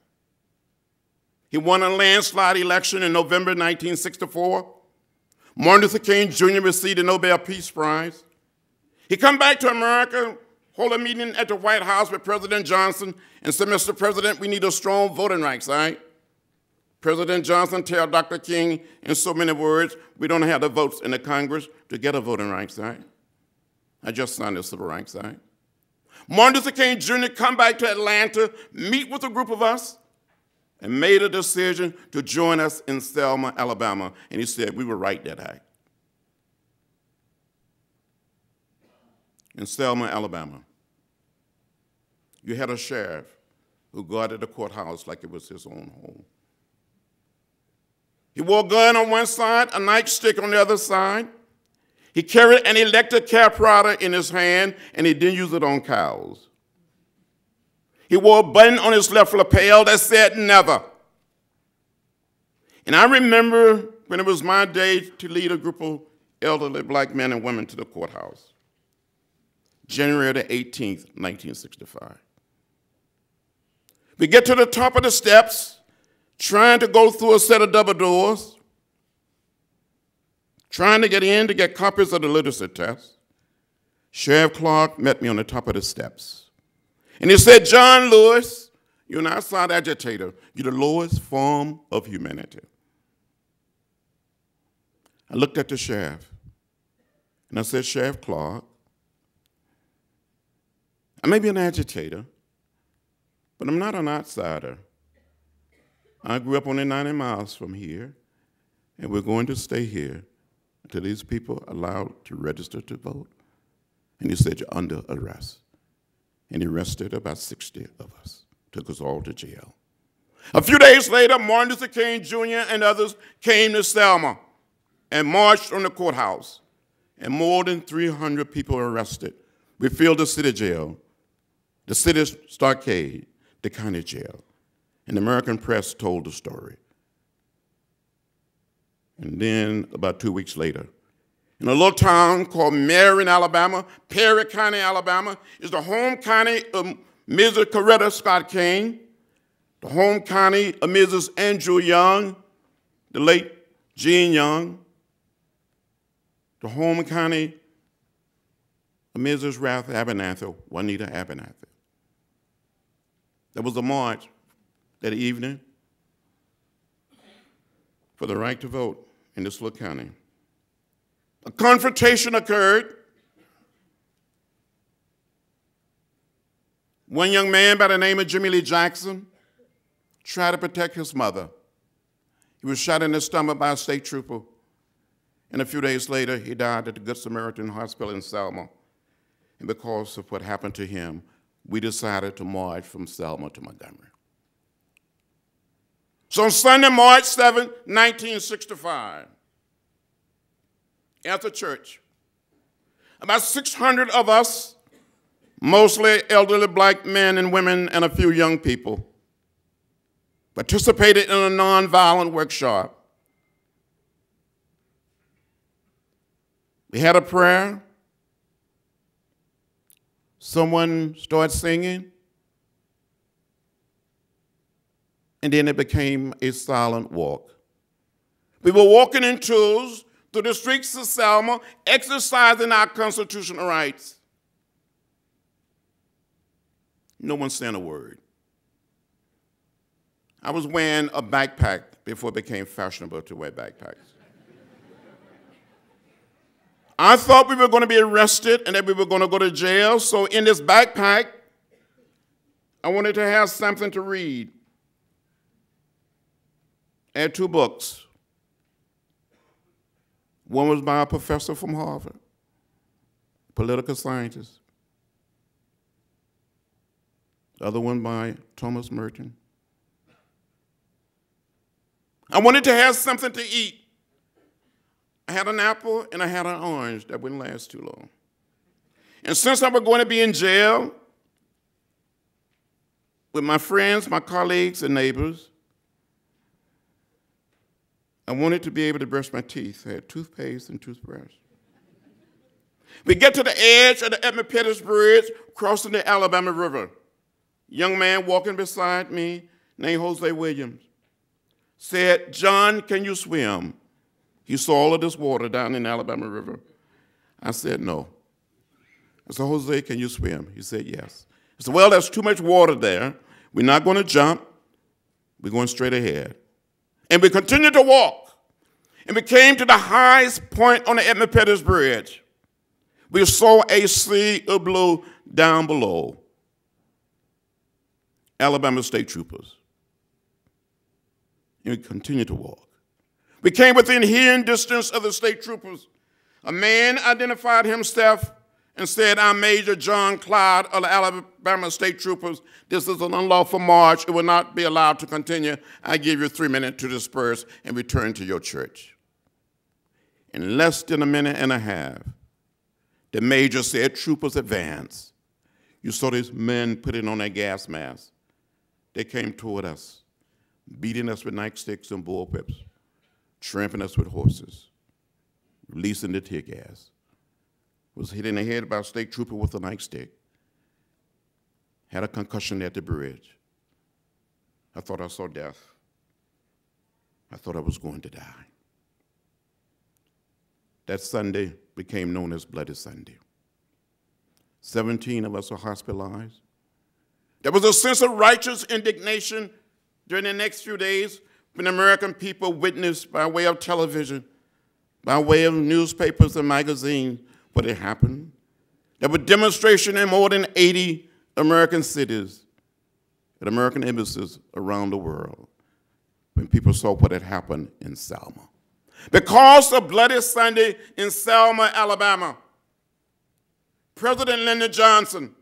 He won a landslide election in November 1964. Martin Luther King Jr. received the Nobel Peace Prize. He come back to America, hold a meeting at the White House with President Johnson, and said, Mr. President, we need a strong voting rights act. President Johnson tell Dr. King in so many words, we don't have the votes in the Congress to get a voting rights act. I just signed the Civil Rights Act. Martin Luther King Jr. come back to Atlanta, meet with a group of us, and made a decision to join us in Selma, Alabama. And he said, we were right that act. In Selma, Alabama, you had a sheriff who guarded the courthouse like it was his own home. He wore a gun on one side, a nightstick on the other side. He carried an electric typewriter in his hand, and he didn't use it on cows. He wore a button on his left lapel that said never. And I remember when it was my day to lead a group of elderly black men and women to the courthouse, January the 18th, 1965. We get to the top of the steps, trying to go through a set of double doors, trying to get in to get copies of the literacy test. Sheriff Clark met me on the top of the steps. And he said, John Lewis, you're an outside agitator. You're the lowest form of humanity. I looked at the sheriff and I said, Sheriff Clark, I may be an agitator, but I'm not an outsider. I grew up only 90 miles from here, and we're going to stay here until these people are allowed to register to vote. And he said, You're under arrest. And he arrested about 60 of us, took us all to jail. A few days later, Martin Luther King Jr. and others came to Selma and marched on the courthouse. And more than 300 people were arrested. We filled the city jail, the city stockade, the county jail. And the American press told the story. And then, about two weeks later, in a little town called Marion, Alabama, Perry County, Alabama, is the home county of Mrs. Coretta Scott King, the home county of Mrs. Andrew Young, the late Jean Young, the home county of Mrs. Ralph Abernathy, Juanita Abernathy. There was a march that evening for the right to vote in this little county. A confrontation occurred. One young man by the name of Jimmy Lee Jackson tried to protect his mother. He was shot in the stomach by a state trooper. And a few days later, he died at the Good Samaritan Hospital in Selma. And because of what happened to him, we decided to march from Selma to Montgomery. So on Sunday, March 7, 1965, after church, about 600 of us, mostly elderly black men and women and a few young people, participated in a nonviolent workshop. We had a prayer. Someone started singing. and then it became a silent walk. We were walking in twos the streets of Selma, exercising our constitutional rights. No one said a word. I was wearing a backpack before it became fashionable to wear backpacks. I thought we were going to be arrested and that we were going to go to jail, so in this backpack, I wanted to have something to read. I had two books. One was by a professor from Harvard, political scientist. The other one by Thomas Merton. I wanted to have something to eat. I had an apple and I had an orange that wouldn't last too long. And since I was going to be in jail with my friends, my colleagues, and neighbors, I wanted to be able to brush my teeth. I had toothpaste and toothbrush. We get to the edge of the Edmund Pettus Bridge, crossing the Alabama River. Young man walking beside me, named Hosea Williams, said, John, can you swim? He saw all of this water down in the Alabama River. I said, no. I said, Hosea, can you swim? He said, yes. I said, well, there's too much water there. We're not going to jump. We're going straight ahead. And we continued to walk. And we came to the highest point on the Edmund Pettus Bridge. We saw a sea of blue down below. Alabama State Troopers. And we continued to walk. We came within hearing distance of the state troopers. A man identified himself said, I'm Major John Cloud of the Alabama State Troopers. This is an unlawful march. It will not be allowed to continue. I give you three minutes to disperse and return to your church. In less than a minute and a half, the major said, Troopers advance. You saw these men putting on their gas masks. They came toward us, beating us with nightsticks and bullwhips, tramping us with horses, releasing the tear gas was hit in the head by a state trooper with a nightstick. Had a concussion at the bridge. I thought I saw death. I thought I was going to die. That Sunday became known as Bloody Sunday. 17 of us were hospitalized. There was a sense of righteous indignation during the next few days when the American people witnessed by way of television, by way of newspapers and magazines, what it happened. There were demonstrations in more than 80 American cities at American embassies around the world when people saw what had happened in Selma. Because of Bloody Sunday in Selma, Alabama, President Lyndon Johnson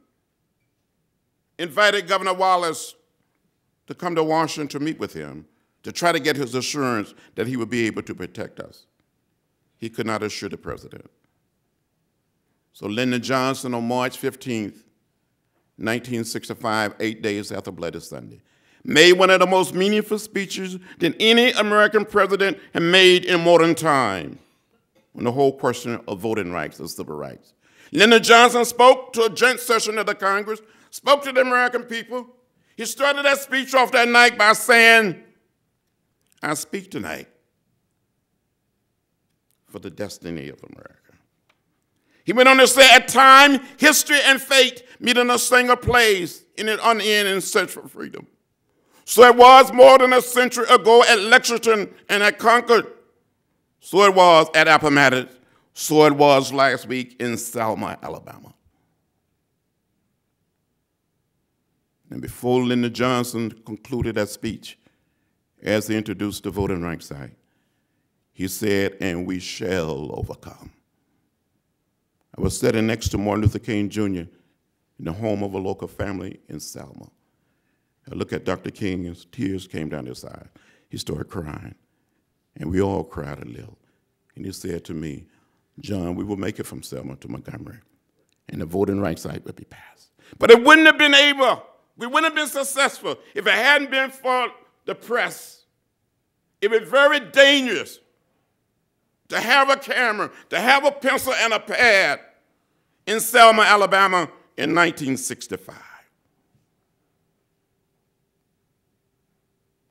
invited Governor Wallace to come to Washington to meet with him to try to get his assurance that he would be able to protect us. He could not assure the president. So Lyndon Johnson on March 15th, 1965, eight days after Bloody Sunday, made one of the most meaningful speeches that any American president had made in modern time on the whole question of voting rights and civil rights. Lyndon Johnson spoke to a joint session of the Congress, spoke to the American people. He started that speech off that night by saying, I speak tonight for the destiny of America. He went on to say, at time, history and fate meet in a single place in an unending search for freedom. So it was more than a century ago at Lexington and at Concord. So it was at Appomattox. So it was last week in Selma, Alabama. And before Lyndon Johnson concluded that speech, as he introduced the Voting Rights Act, he said, and we shall overcome. I was sitting next to Martin Luther King Jr. in the home of a local family in Selma. I looked at Dr. King and tears came down his eyes. He started crying, and we all cried a little. And he said to me, John, we will make it from Selma to Montgomery, and the Voting Rights Act would be passed. But it wouldn't have been able, we wouldn't have been successful if it hadn't been for the press. It was very dangerous to have a camera, to have a pencil and a pad, in Selma, Alabama in 1965.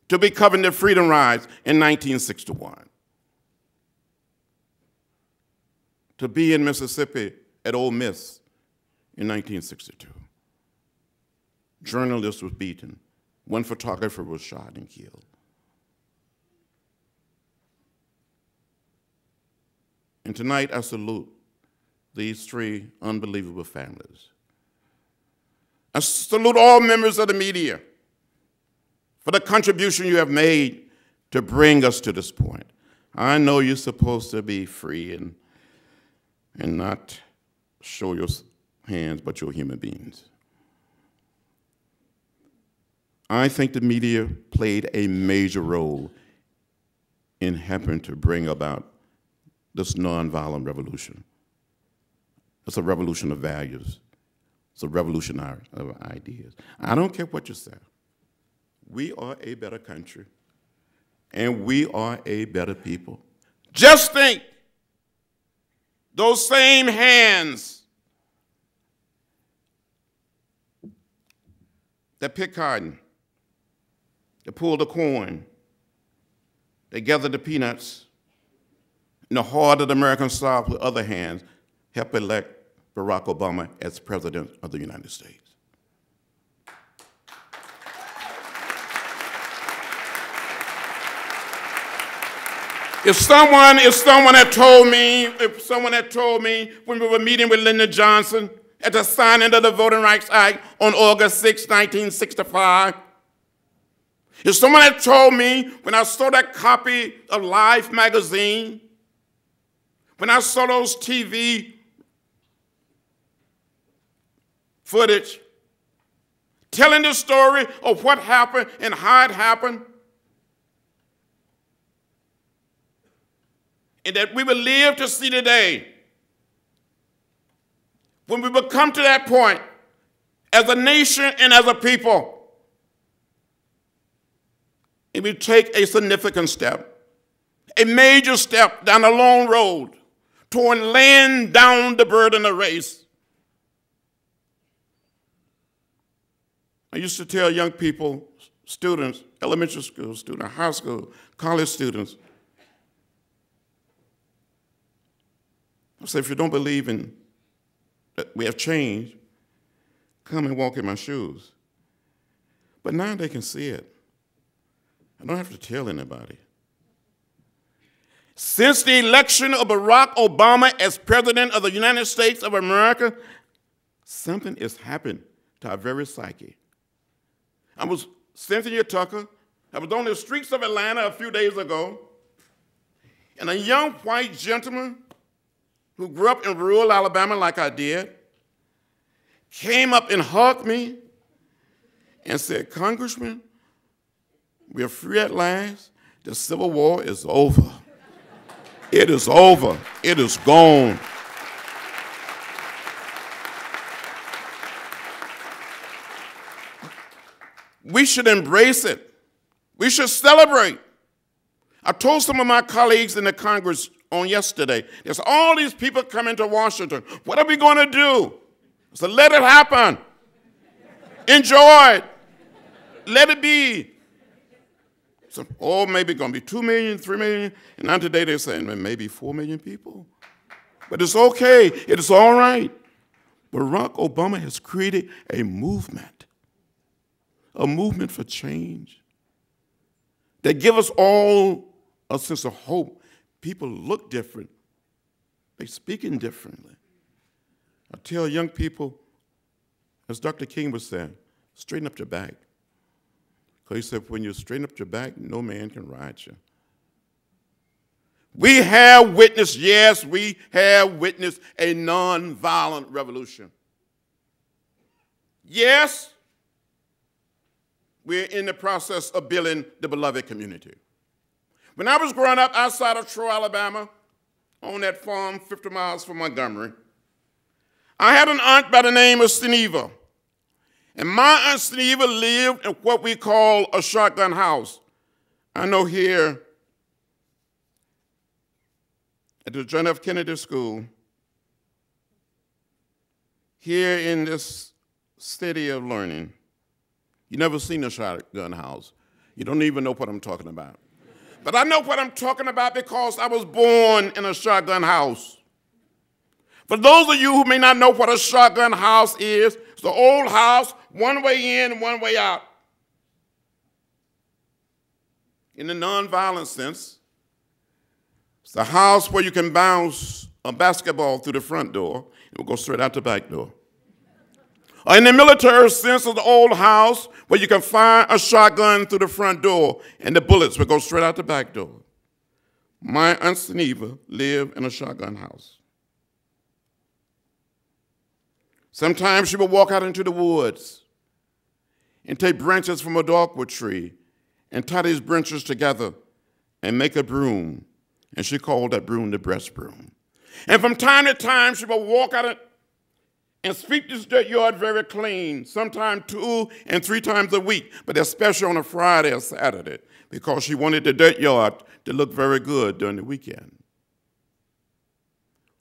To be covering the Freedom Rides in 1961. To be in Mississippi at Ole Miss in 1962. Journalists were beaten. One photographer was shot and killed. And tonight I salute these three unbelievable families. I salute all members of the media for the contribution you have made to bring us to this point. I know you're supposed to be free and, and not show your hands, but you're human beings. I think the media played a major role in helping to bring about this nonviolent revolution. It's a revolution of values. It's a revolution of ideas. I don't care what you say. We are a better country, and we are a better people. Just think those same hands that pick cotton, that pull the corn, they gather the peanuts in the heart of the American South with other hands, help elect Barack Obama as President of the United States. If someone, if someone had told me, if someone had told me when we were meeting with Lyndon Johnson at the signing of the Voting Rights Act on August 6, 1965, if someone had told me when I saw that copy of Life magazine, when I saw those TV footage telling the story of what happened and how it happened, and that we will live to see the day when we will come to that point as a nation and as a people and we take a significant step, a major step down a long road toward laying down the burden of race. I used to tell young people, students, elementary school students, high school, college students, I said, if you don't believe in that we have changed, come and walk in my shoes. But now they can see it. I don't have to tell anybody. Since the election of Barack Obama as President of the United States of America, something has happened to our very psyche. I was Cynthia Tucker. I was on the streets of Atlanta a few days ago, and a young white gentleman who grew up in rural Alabama like I did came up and hugged me and said, Congressman, we are free at last. The Civil War is over. It is over. It is gone. We should embrace it. We should celebrate. I told some of my colleagues in the Congress on yesterday, there's all these people coming to Washington. What are we going to do? So let it happen. Enjoy it. Let it be. So, oh, maybe going to be 2 million, 3 million. And now today they're saying maybe 4 million people. But it's okay. It is all right. Barack Obama has created a movement, a movement for change that give us all a sense of hope. People look different. They're speaking differently. I tell young people, as Dr. King was saying, straighten up your back. Because he said, when you straighten up your back, no man can ride you. We have witnessed, yes, we have witnessed a nonviolent revolution. Yes, we're in the process of building the beloved community. When I was growing up outside of Troy, Alabama, on that farm 50 miles from Montgomery, I had an aunt by the name of Seneva. And my Aunt Seneva lived in what we call a shotgun house. I know here at the John F. Kennedy School, here in this city of learning, you never seen a shotgun house. You don't even know what I'm talking about. But I know what I'm talking about because I was born in a shotgun house. For those of you who may not know what a shotgun house is, it's the old house, one way in, one way out. In the nonviolent sense, it's the house where you can bounce a basketball through the front door, it will go straight out the back door. In the military sense of the old house, where you can fire a shotgun through the front door and the bullets will go straight out the back door. My Aunt Seneva lived in a shotgun house. Sometimes she would walk out into the woods and take branches from a dogwood tree and tie these branches together and make a broom. And she called that broom the breast broom. And from time to time, she would walk out and sweep this dirt yard very clean, sometime two and three times a week, but especially on a Friday or Saturday, because she wanted the dirt yard to look very good during the weekend.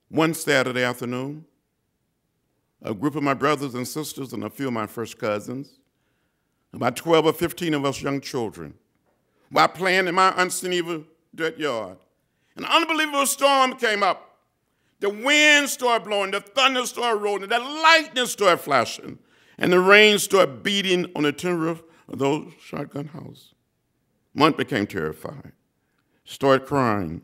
One Saturday afternoon, a group of my brothers and sisters and a few of my first cousins, about 12 or 15 of us young children, while playing in my unseeable dirt yard, an unbelievable storm came up the wind started blowing, the thunder started rolling, the lightning started flashing, and the rain started beating on the tin roof of those shotgun house. Munt became terrified, started crying.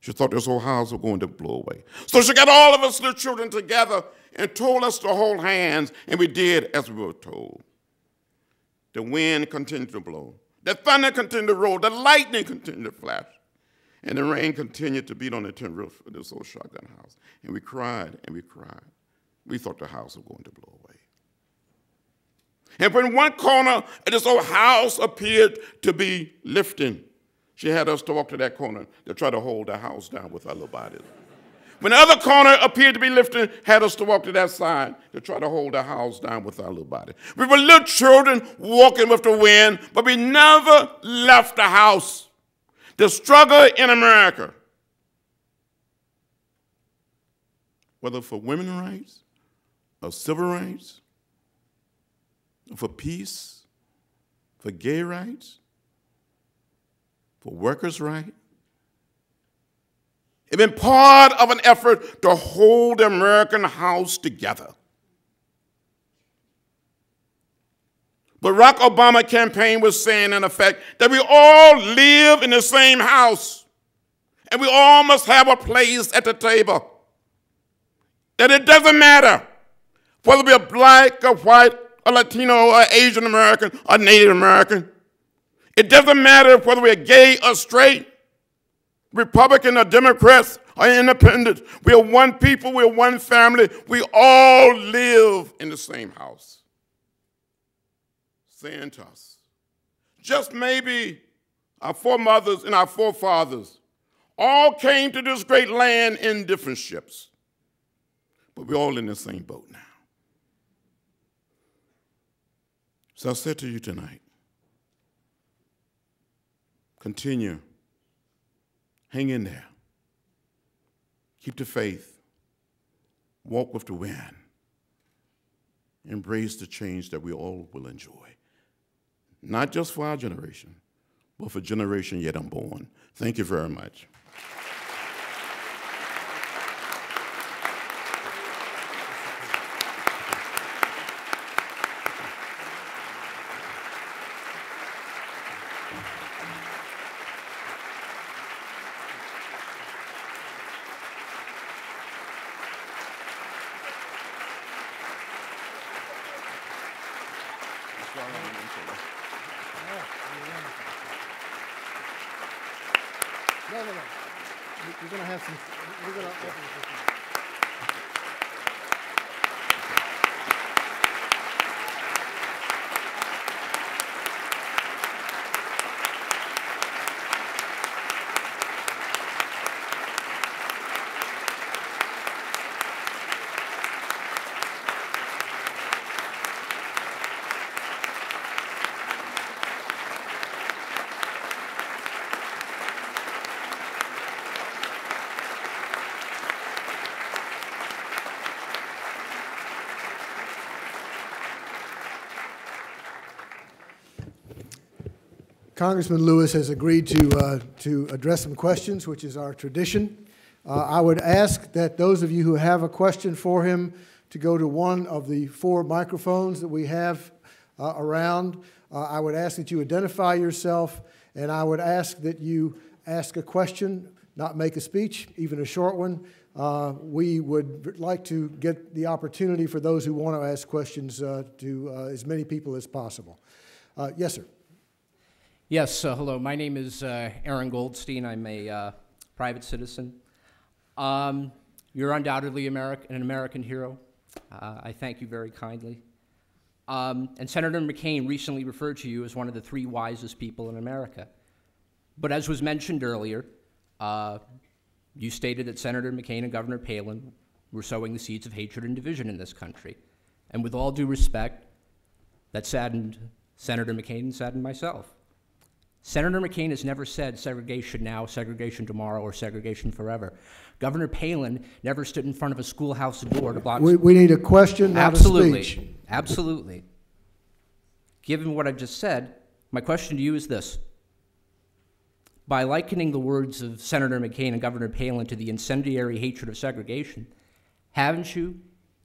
She thought this whole house was going to blow away. So she got all of us little children together and told us to hold hands, and we did as we were told. The wind continued to blow. The thunder continued to roll. The lightning continued to flash. And the rain continued to beat on the tin roof of this old shotgun house. And we cried and we cried. We thought the house was going to blow away. And when one corner of this old house appeared to be lifting, she had us to walk to that corner to try to hold the house down with our little bodies. When the other corner appeared to be lifting, had us to walk to that side to try to hold the house down with our little body. We were little children walking with the wind, but we never left the house. The struggle in America, whether for women's rights or civil rights, for peace, for gay rights, for workers' rights, it's been part of an effort to hold the American house together. Barack Obama campaign was saying, in effect, that we all live in the same house and we all must have a place at the table. That it doesn't matter whether we're black or white or Latino or Asian American or Native American. It doesn't matter whether we're gay or straight, Republican or Democrats or independent. We are one people, we are one family. We all live in the same house saying to us. Just maybe our foremothers and our forefathers all came to this great land in different ships, but we're all in the same boat now. So I said to you tonight continue, hang in there, keep the faith, walk with the wind, embrace the change that we all will enjoy not just for our generation, but for generation yet unborn. Thank you very much. Congressman Lewis has agreed to, uh, to address some questions, which is our tradition. Uh, I would ask that those of you who have a question for him to go to one of the four microphones that we have uh, around. Uh, I would ask that you identify yourself, and I would ask that you ask a question, not make a speech, even a short one. Uh, we would like to get the opportunity for those who want to ask questions uh, to as many people as possible. yes, sir. Yes, uh, hello. My name is uh, Aaron Goldstein. I'm a uh, private citizen. Um, you're undoubtedly American, an American hero. Uh, I thank you very kindly. Um, and Senator McCain recently referred to you as one of the three wisest people in America. But as was mentioned earlier, uh, you stated that Senator McCain and Governor Palin We're sowing the seeds of hatred and division in this country. And with all due respect, that saddened Senator McCain and saddened myself. Senator McCain has never said segregation now, segregation tomorrow, or segregation forever. Governor Palin never stood in front of a schoolhouse door to block. We, we need a question, not a Absolutely. speech. Absolutely. Given what I've just said, my question to you is this. By likening the words of Senator McCain and Governor Palin to the incendiary hatred of segregation, haven't you,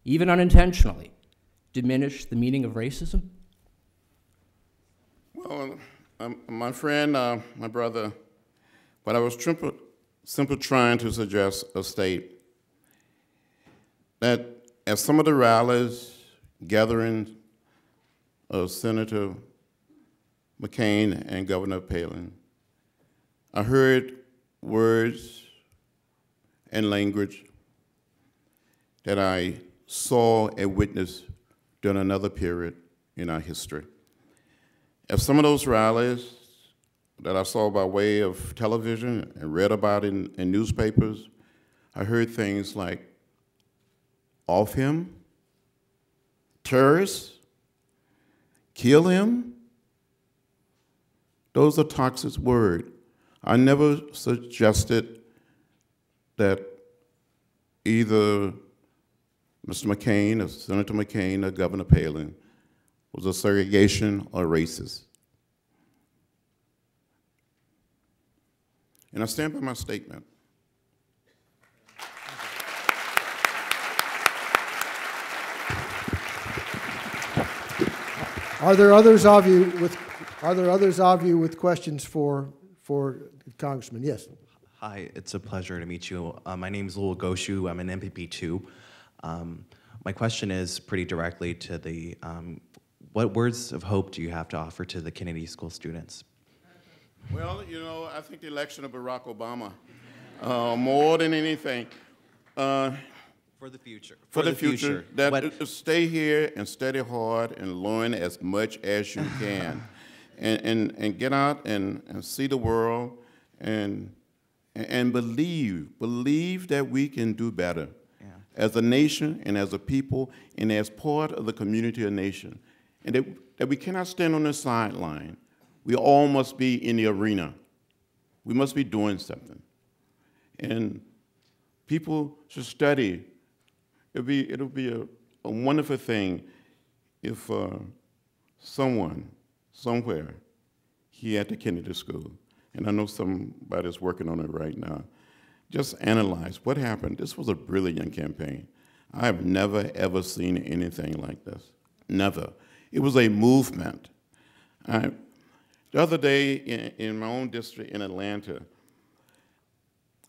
even unintentionally, diminished the meaning of racism? Well, um, my friend, uh, my brother, but I was triple, simply trying to suggest a state that at some of the rallies, gatherings of Senator McCain and Governor Palin, I heard words and language that I saw and witnessed during another period in our history. At some of those rallies that I saw by way of television and read about in, in newspapers, I heard things like, off him, terrorists, kill him. Those are toxic words. I never suggested that either Mr. McCain or Senator McCain or Governor Palin was a segregation or racist. And I stand by my statement. Are there others of you with, are there others of you with questions for, for Congressman? Yes. Hi, it's a pleasure to meet you. Uh, my name is Lul Goshu. I'm an MPP2. Um, my question is pretty directly to the, um, what words of hope do you have to offer to the Kennedy School students? Well, you know, I think the election of Barack Obama, uh, more than anything, uh, For the future. for, the, future, that what- stay here and study hard and learn as much as you can, and, and, and get out and, and see the world and, and believe, believe that we can do better Yeah. as a nation and as a people and as part of the community of nation. And that, that we cannot stand on the sideline. We all must be in the arena. We must be doing something. And people should study. It'll be, it'll be a, a wonderful thing if uh, someone, somewhere, here at the Kennedy School, and I know somebody's working on it right now, just analyze what happened. This was a brilliant campaign. I have never, ever seen anything like this. Never. It was a movement. I, the other day in, in my own district in Atlanta,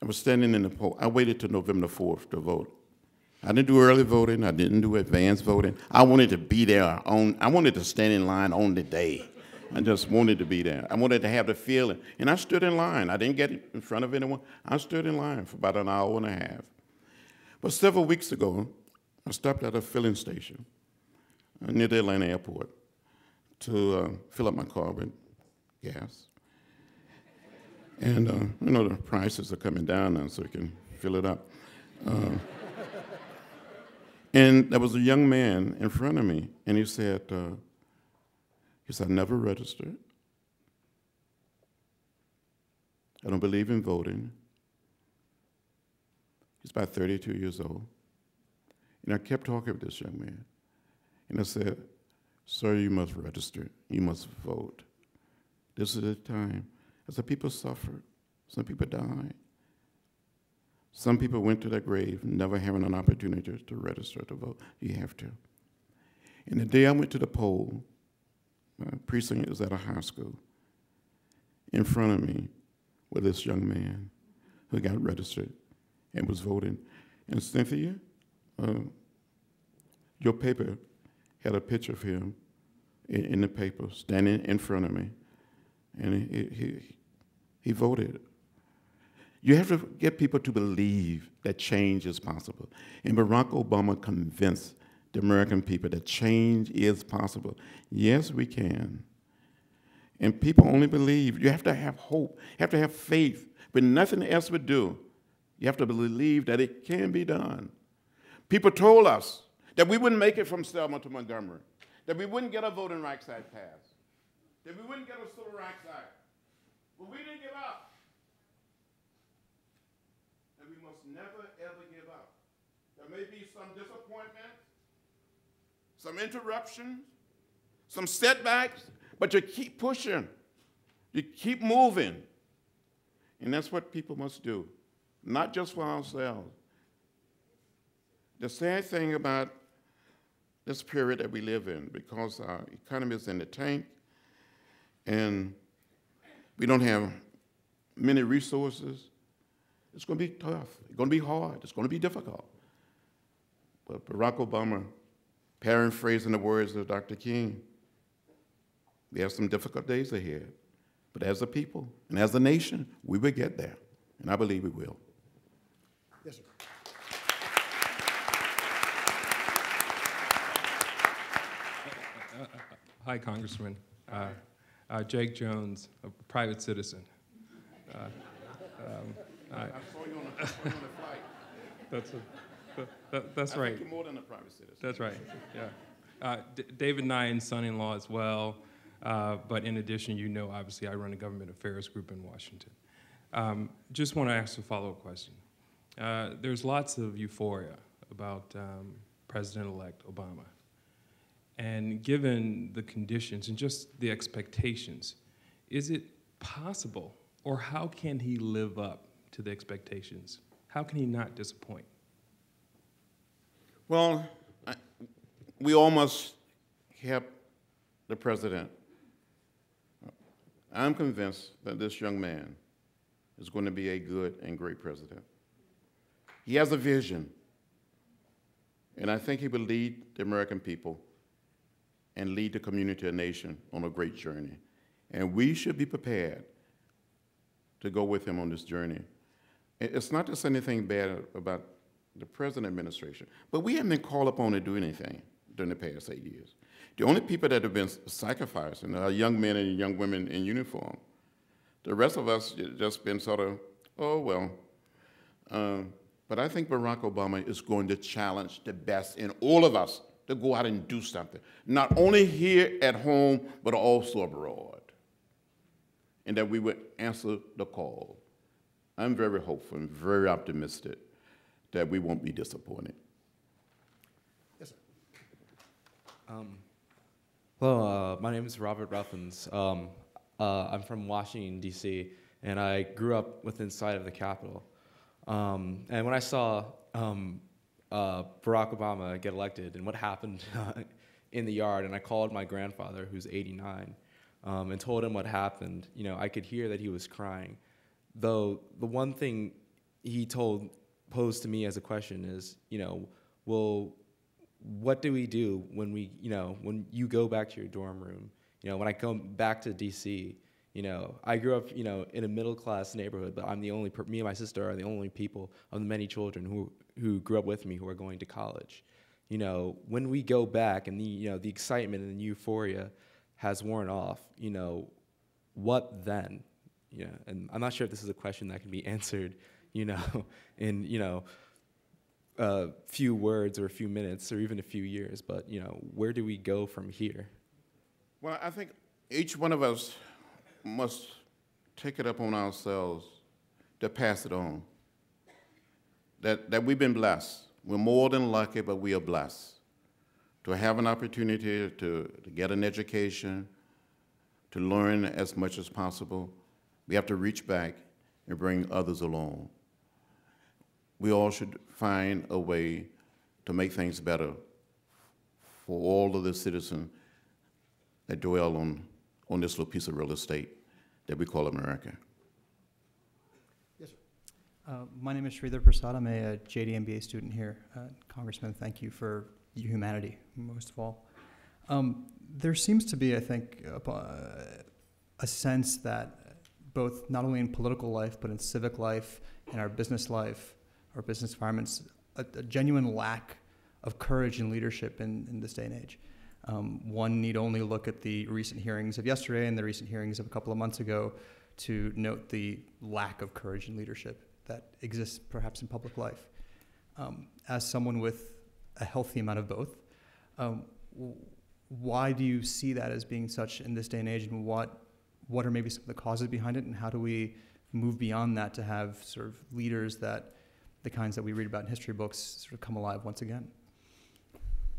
I was standing in the poll. I waited till November 4th to vote. I didn't do early voting. I didn't do advanced voting. I wanted to be there on, I wanted to stand in line on the day. I just wanted to be there. I wanted to have the feeling. And I stood in line. I didn't get in front of anyone. I stood in line for about an hour and a half. But several weeks ago, I stopped at a filling station near the Atlanta airport to uh, fill up my car with gas. And, uh, you know, the prices are coming down now, so you can fill it up. Uh, and there was a young man in front of me, and he said, uh, he said, I never registered. I don't believe in voting. He's about 32 years old. And I kept talking with this young man. And I said, Sir, you must register. You must vote. This is the time. I said, people suffered. Some people died. Some people went to their grave never having an opportunity to register to vote. You have to. And the day I went to the poll, my precinct was at a high school. In front of me was this young man who got registered and was voting. And Cynthia, uh, your paper had a picture of him in, in the paper standing in front of me. And he, he, he voted. You have to get people to believe that change is possible. And Barack Obama convinced the American people that change is possible. Yes, we can. And people only believe. You have to have hope, you have to have faith, but nothing else would do. You have to believe that it can be done. People told us that we wouldn't make it from Selma to Montgomery, that we wouldn't get a Voting Rights Act passed, that we wouldn't get a Civil Rights Act. But we didn't give up. And we must never, ever give up. There may be some disappointment, some interruptions, some setbacks, but you keep pushing. You keep moving. And that's what people must do, not just for ourselves. The sad thing about this period that we live in, because our economy is in the tank and we don't have many resources, it's going to be tough. It's going to be hard. It's going to be difficult. But Barack Obama, paraphrasing the words of Dr. King, we have some difficult days ahead. But as a people and as a nation, we will get there. And I believe we will. Yes, sir. Hi, Congressman. Uh, uh, Jake Jones, a private citizen. Uh, um, I- saw you on the, I saw you on the flight. That's, a- that- that- that's I right. you're more than a private citizen. That's right, yeah. Uh, David Nyhan's son-in-law as well, uh, but in addition, you know, obviously, I run a government affairs group in Washington. Um, Just want to ask a follow-up question. Uh, There's lots of euphoria about um, President-elect Obama. And given the conditions and just the expectations, is it possible, or how can he live up to the expectations? How can he not disappoint? Well, I, we almost help the president. I'm convinced that this young man is going to be a good and great president. He has a vision, and I think he will lead the American people and lead the community and nation on a great journey. And we should be prepared to go with him on this journey. It's not say anything bad about the present administration, but we haven't been called upon to do anything during the past eight years. The only people that have been sacrificing are young men and young women in uniform. The rest of us just been sort of, oh, well. Um, but I think Barack Obama is going to challenge the best in all of us to go out and do something, not only here at home, but also abroad. And that we would answer the call. I'm very hopeful and very optimistic that we won't be disappointed. Yes, sir. Hello, uh, my name is Robert Ruffins. Um, uh, I'm from Washington, D.C., and I grew up within sight of the Capitol. Um, and when I saw um, uh, Barack Obama get elected and what happened in the yard, and I called my grandfather, who's 89, um, and told him what happened, you know, I could hear that he was crying. Though the one thing he told posed to me as a question is, you know, well, what do we do when we, you know, when you go back to your dorm room? You know, when I come back to DC, you know, I grew up, you know, in a middle class neighborhood, but I'm the only, me and my sister are the only people of the many children who, who grew up with me who are going to college. You know, when we go back and the, you know, the excitement and the euphoria has worn off, you know, what then? You know, and I'm not sure if this is a question that can be answered, you know, in, you know, a few words or a few minutes or even a few years, but you know, where do we go from here? Well, I think each one of us must take it up on ourselves to pass it on. That, that we've been blessed. We're more than lucky, but we are blessed to have an opportunity to, to get an education, to learn as much as possible. We have to reach back and bring others along. We all should find a way to make things better for all of the citizens that dwell on, on this little piece of real estate that we call America. Uh, My name is Sridhar Prasad. I'm a uh, JD MBA student here. Uh, Congressman, thank you for your humanity, most of all. Um, There seems to be, I think, a uh, a sense that both, not only in political life, but in civic life, in our business life, our business environments, a a genuine lack of courage and leadership in, in this day and age. Um, One need only look at the recent hearings of yesterday and the recent hearings of a couple of months ago to note the lack of courage and leadership that exists perhaps in public life. Um, as someone with a healthy amount of both. Um, why do you see that as being such in this day and age, and what what are maybe some of the causes behind it, and how do we move beyond that to have sort of leaders that the kinds that we read about in history books sort of come alive once again?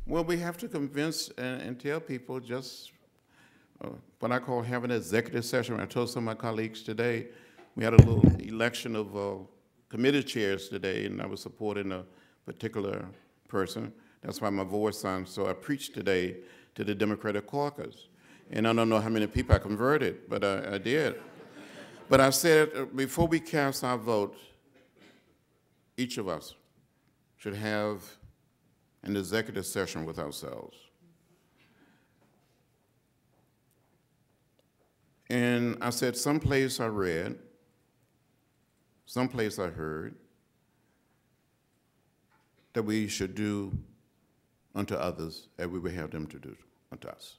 Well, we have to convince and, and tell people just uh, what I call having an executive session. I told some of my colleagues today, we had a little election of uh, committee chairs today, and I was supporting a particular person. That's why my voice sounds so. I preached today to the Democratic caucus. And I don't know how many people I converted, but I, I did. But I said, uh, before we cast our vote, each of us should have an executive session with ourselves. And I said, someplace I read, someplace I heard, that we should do unto others as we would have them to do unto us.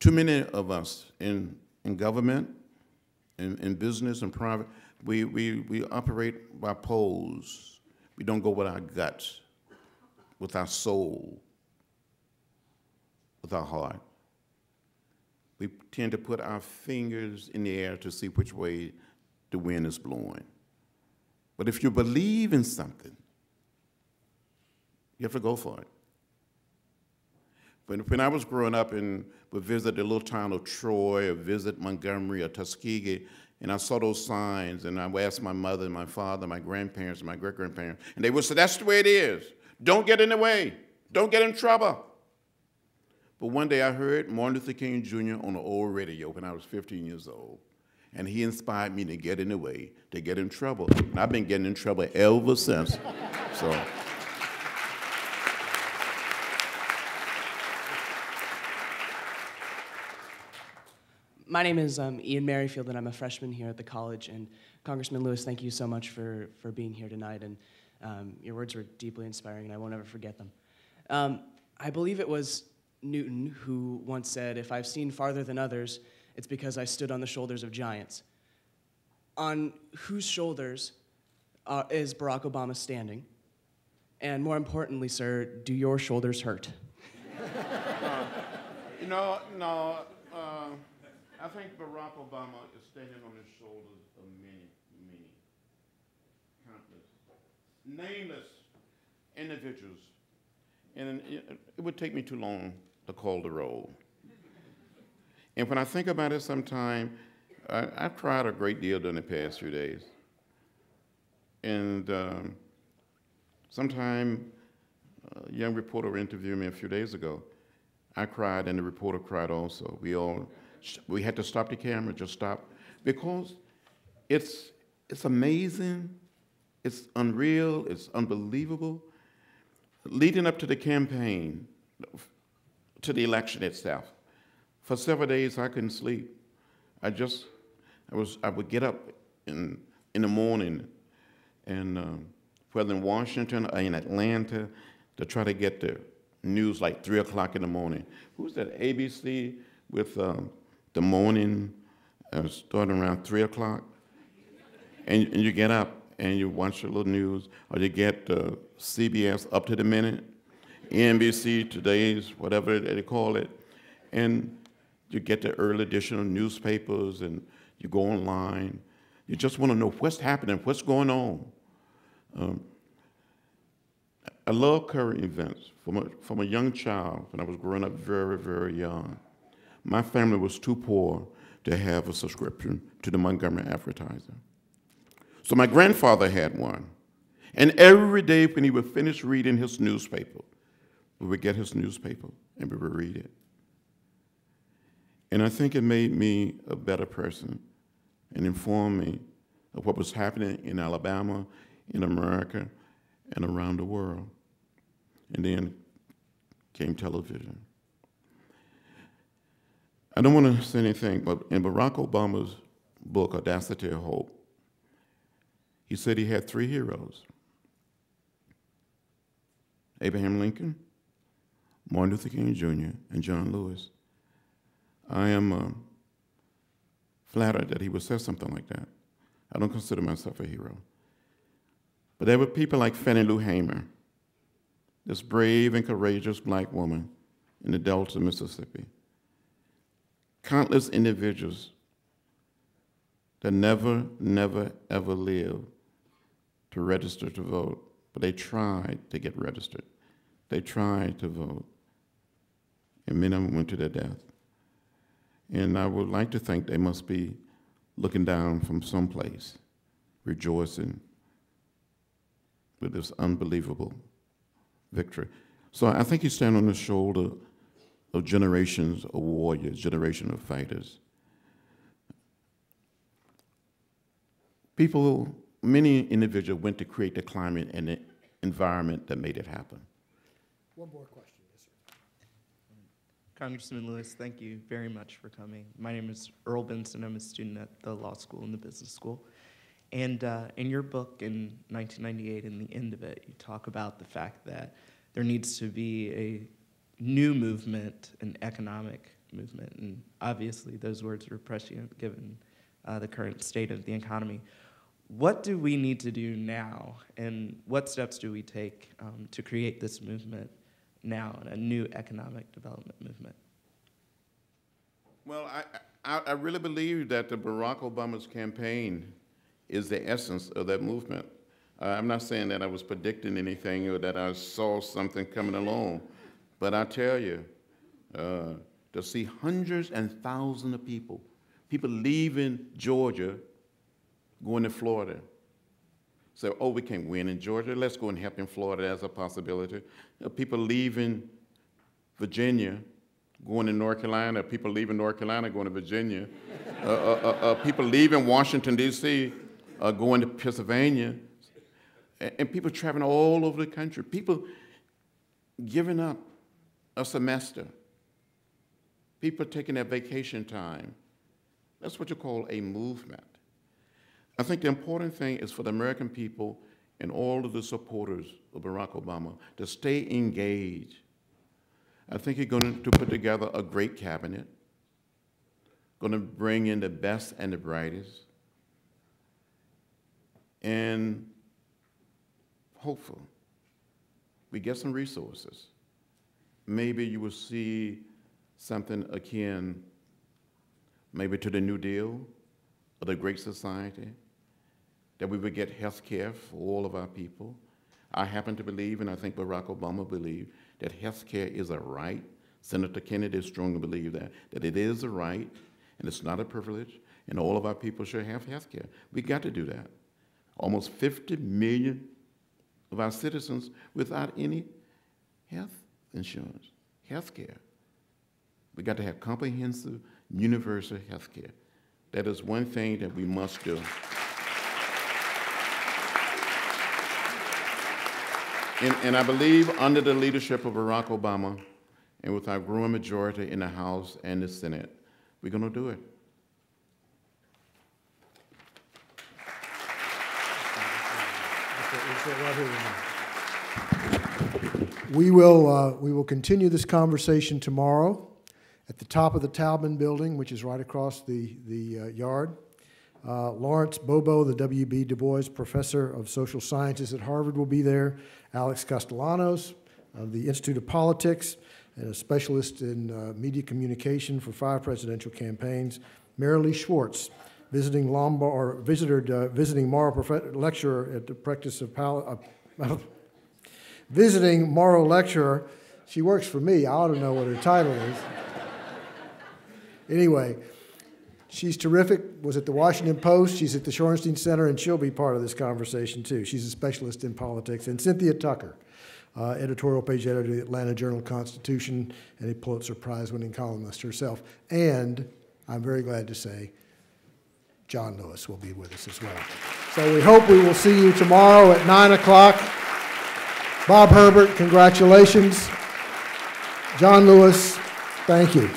Too many of us in, in government, in, in business and private, we, we, we operate by polls. We don't go with our guts, with our soul, with our heart. We tend to put our fingers in the air to see which way the wind is blowing. But if you believe in something, you have to go for it. When, when I was growing up and would visit the little town of Troy or visit Montgomery or Tuskegee, and I saw those signs, and I would ask my mother and my father, my grandparents, and my great grandparents, and they would say, That's the way it is. Don't get in the way, don't get in trouble. But one day I heard Martin Luther King Jr. on the old radio when I was 15 years old. And he inspired me to get in the way, to get in trouble. And I've been getting in trouble ever since. so. My name is um, Ian Merrifield, and I'm a freshman here at the college. And Congressman Lewis, thank you so much for, for being here tonight. And um, your words were deeply inspiring, and I won't ever forget them. Um, I believe it was Newton who once said, If I've seen farther than others, it's because I stood on the shoulders of giants. On whose shoulders uh, is Barack Obama standing? And more importantly, sir, do your shoulders hurt? uh, you know, no, uh, I think Barack Obama is standing on the shoulders of many, many, countless, nameless individuals. And it would take me too long to call the roll. And when I think about it sometime, I, have cried a great deal during the past few days. And um, sometime a young reporter interviewed me a few days ago. I cried and the reporter cried also. We all, we had to stop the camera, just stop, because it's, it's amazing, it's unreal, it's unbelievable. Leading up to the campaign, to the election itself, for several days, I couldn't sleep. I just, I was, I would get up in, in the morning, and uh, whether in Washington or in Atlanta, to try to get the news like three o'clock in the morning. Who's that? ABC with um, the morning uh, starting around three o'clock, and, and you get up and you watch the little news, or you get uh, CBS up to the minute, NBC today's whatever they call it, and you get the early edition of newspapers and you go online. You just want to know what's happening, what's going on. Um, I love current events. From a, from a young child, when I was growing up very, very young, my family was too poor to have a subscription to the Montgomery Advertiser. So my grandfather had one. And every day when he would finish reading his newspaper, we would get his newspaper and we would read it. And I think it made me a better person and informed me of what was happening in Alabama, in America, and around the world. And then came television. I don't want to say anything, but in Barack Obama's book, Audacity of Hope, he said he had three heroes Abraham Lincoln, Martin Luther King Jr., and John Lewis. I am uh, flattered that he would say something like that. I don't consider myself a hero. But there were people like Fannie Lou Hamer, this brave and courageous black woman in the Delta, Mississippi. Countless individuals that never, never, ever lived to register to vote, but they tried to get registered. They tried to vote, and many of them went to their death. And I would like to think they must be looking down from someplace, rejoicing with this unbelievable victory. So I think you stand on the shoulder of generations of warriors, generation of fighters. People, many individuals went to create the climate and the environment that made it happen. One more question. Congressman Lewis, thank you very much for coming. My name is Earl Benson. I'm a student at the law school and the business school. And uh, in your book in 1998, in the end of it, you talk about the fact that there needs to be a new movement, an economic movement. And obviously, those words are prescient given uh, the current state of the economy. What do we need to do now, and what steps do we take um, to create this movement now, in a new economic development movement? Well, I, I, I really believe that the Barack Obama's campaign is the essence of that movement. Uh, I'm not saying that I was predicting anything or that I saw something coming along, but I tell you, uh, to see hundreds and thousands of people, people leaving Georgia, going to Florida. So, oh, we can't win in Georgia. Let's go and help in Florida as a possibility. Uh, people leaving Virginia, going to North Carolina. People leaving North Carolina, going to Virginia. Uh, uh, uh, uh people leaving Washington, D.C., uh, going to Pennsylvania, and, and people traveling all over the country. People giving up a semester. People taking their vacation time. That's what you call a movement. I think the important thing is for the American people and all of the supporters of Barack Obama to stay engaged. I think you're going to put together a great cabinet, going to bring in the best and the brightest, and hopeful we get some resources. Maybe you will see something akin maybe to the New Deal or the Great Society, that we would get health care for all of our people. I happen to believe, and I think Barack Obama believed, that health care is a right. Senator Kennedy strongly believed that, that it is a right and it's not a privilege, and all of our people should have health care. We got to do that almost 50 million of our citizens without any health insurance, health care. We got to have comprehensive, universal health care. That is one thing that we must do. And, and, I believe under the leadership of Barack Obama and with our growing majority in the House and the Senate, we're going to do it. We will, uh, we will continue this conversation tomorrow at the top of the Taubman Building, which is right across the, the uh, yard. Uh, Lawrence Bobo, the W.B. Du Bois Professor of Social Sciences at Harvard, will be there. Alex Castellanos of the Institute of Politics, and a specialist in uh, media communication for five presidential campaigns. Maralee Schwartz, visiting Lombard, or visited, uh, visiting moral lecturer at the practice of Pal uh, visiting moral lecturer. She works for me. I ought to know what her title is. anyway, she's terrific. Was at the Washington Post. She's at the Shorenstein Center, and she'll be part of this conversation too. She's a specialist in politics. And Cynthia Tucker, uh, editorial page editor of the Atlanta Journal Constitution, and a Pulitzer Prize-winning columnist herself. And I'm very glad to say, John Lewis will be with us as well. So we hope we will see you tomorrow at 9 o'clock. Bob Herbert, congratulations. John Lewis, thank you.